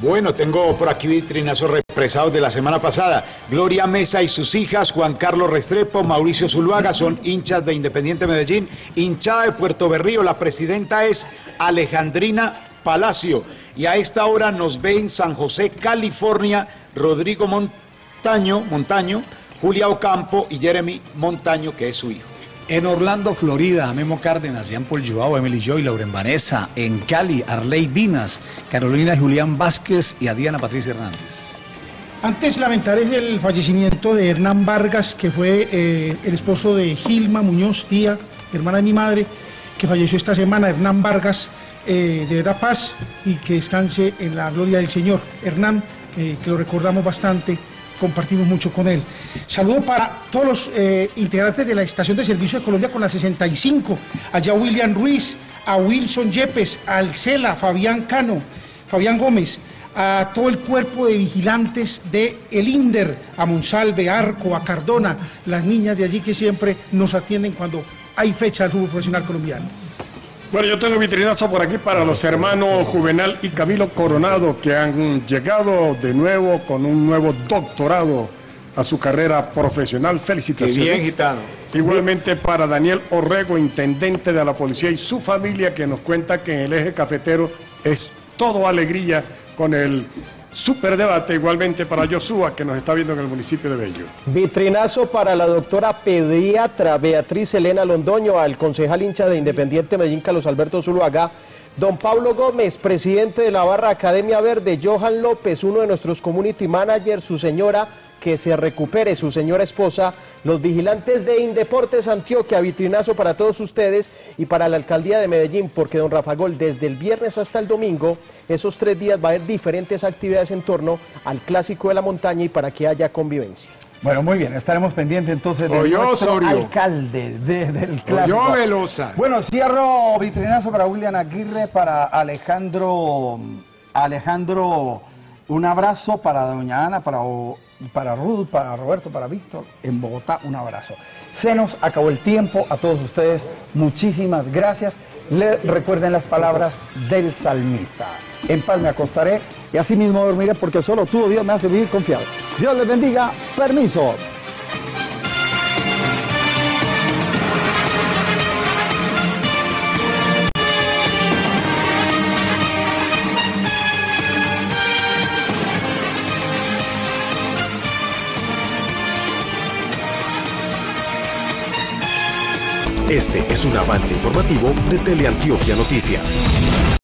S8: Bueno, tengo por aquí vitrinazos represados de la semana pasada. Gloria Mesa y sus hijas, Juan Carlos Restrepo, Mauricio Zuluaga, son hinchas de Independiente Medellín. Hinchada de Puerto Berrío, la presidenta es Alejandrina Palacio. Y a esta hora nos ve en San José, California, Rodrigo Montaño, Montaño, Julia Ocampo y Jeremy Montaño, que es su hijo.
S9: En Orlando, Florida, Memo Cárdenas, Jean Paul Joao, Emily Joy, Lauren Vanessa. En Cali, Arley Dinas, Carolina Julián Vázquez y a Diana Patricia Hernández.
S10: Antes lamentar es el fallecimiento de Hernán Vargas, que fue eh, el esposo de Gilma Muñoz, tía, hermana de mi madre, que falleció esta semana. Hernán Vargas, eh, de verdad paz y que descanse en la gloria del Señor. Hernán, que lo recordamos bastante, compartimos mucho con él. Saludo para todos los eh, integrantes de la Estación de Servicio de Colombia con la 65, allá William Ruiz, a Wilson Yepes, a Alcela, Fabián Cano, Fabián Gómez, a todo el cuerpo de vigilantes de El Inder, a Monsalve, Arco, a Cardona, las niñas de allí que siempre nos atienden cuando hay fecha del fútbol profesional colombiano.
S11: Bueno, yo tengo vitrinazo por aquí para los hermanos Juvenal y Camilo Coronado que han llegado de nuevo con un nuevo doctorado a su carrera profesional. Felicitaciones.
S7: Qué bien, gitano.
S11: Igualmente para Daniel Orrego, intendente de la policía y su familia que nos cuenta que en el eje cafetero es todo alegría con el superdebate. Igualmente para Joshua que nos está viendo en el municipio de Bello.
S4: Vitrinazo para la doctora pediatra Beatriz Elena Londoño, al concejal hincha de Independiente Medellín, Carlos Alberto Zuluaga, don Pablo Gómez, presidente de la barra Academia Verde, Johan López, uno de nuestros community managers, su señora, que se recupere, su señora esposa, los vigilantes de Indeportes Antioquia, vitrinazo para todos ustedes y para la alcaldía de Medellín, porque don Rafa Gol, desde el viernes hasta el domingo, esos tres días va a haber diferentes actividades en torno al clásico de la montaña y para que haya convivencia.
S2: Bueno, muy bien, estaremos pendientes entonces de
S7: Oyó,
S2: nuestro
S7: Osorio.
S2: alcalde de- del clásico.
S7: Velosa.
S2: Bueno, cierro vitrinazo para William Aguirre, para Alejandro, Alejandro, un abrazo para doña Ana, para, O- para Ruth, para Roberto, para Víctor, en Bogotá, un abrazo. Se nos acabó el tiempo, a todos ustedes, muchísimas gracias le recuerden las palabras del salmista. En paz me acostaré y así mismo dormiré porque solo tú, Dios, me hace vivir confiado. Dios les bendiga. Permiso.
S33: Este es un avance informativo de Teleantioquia Noticias.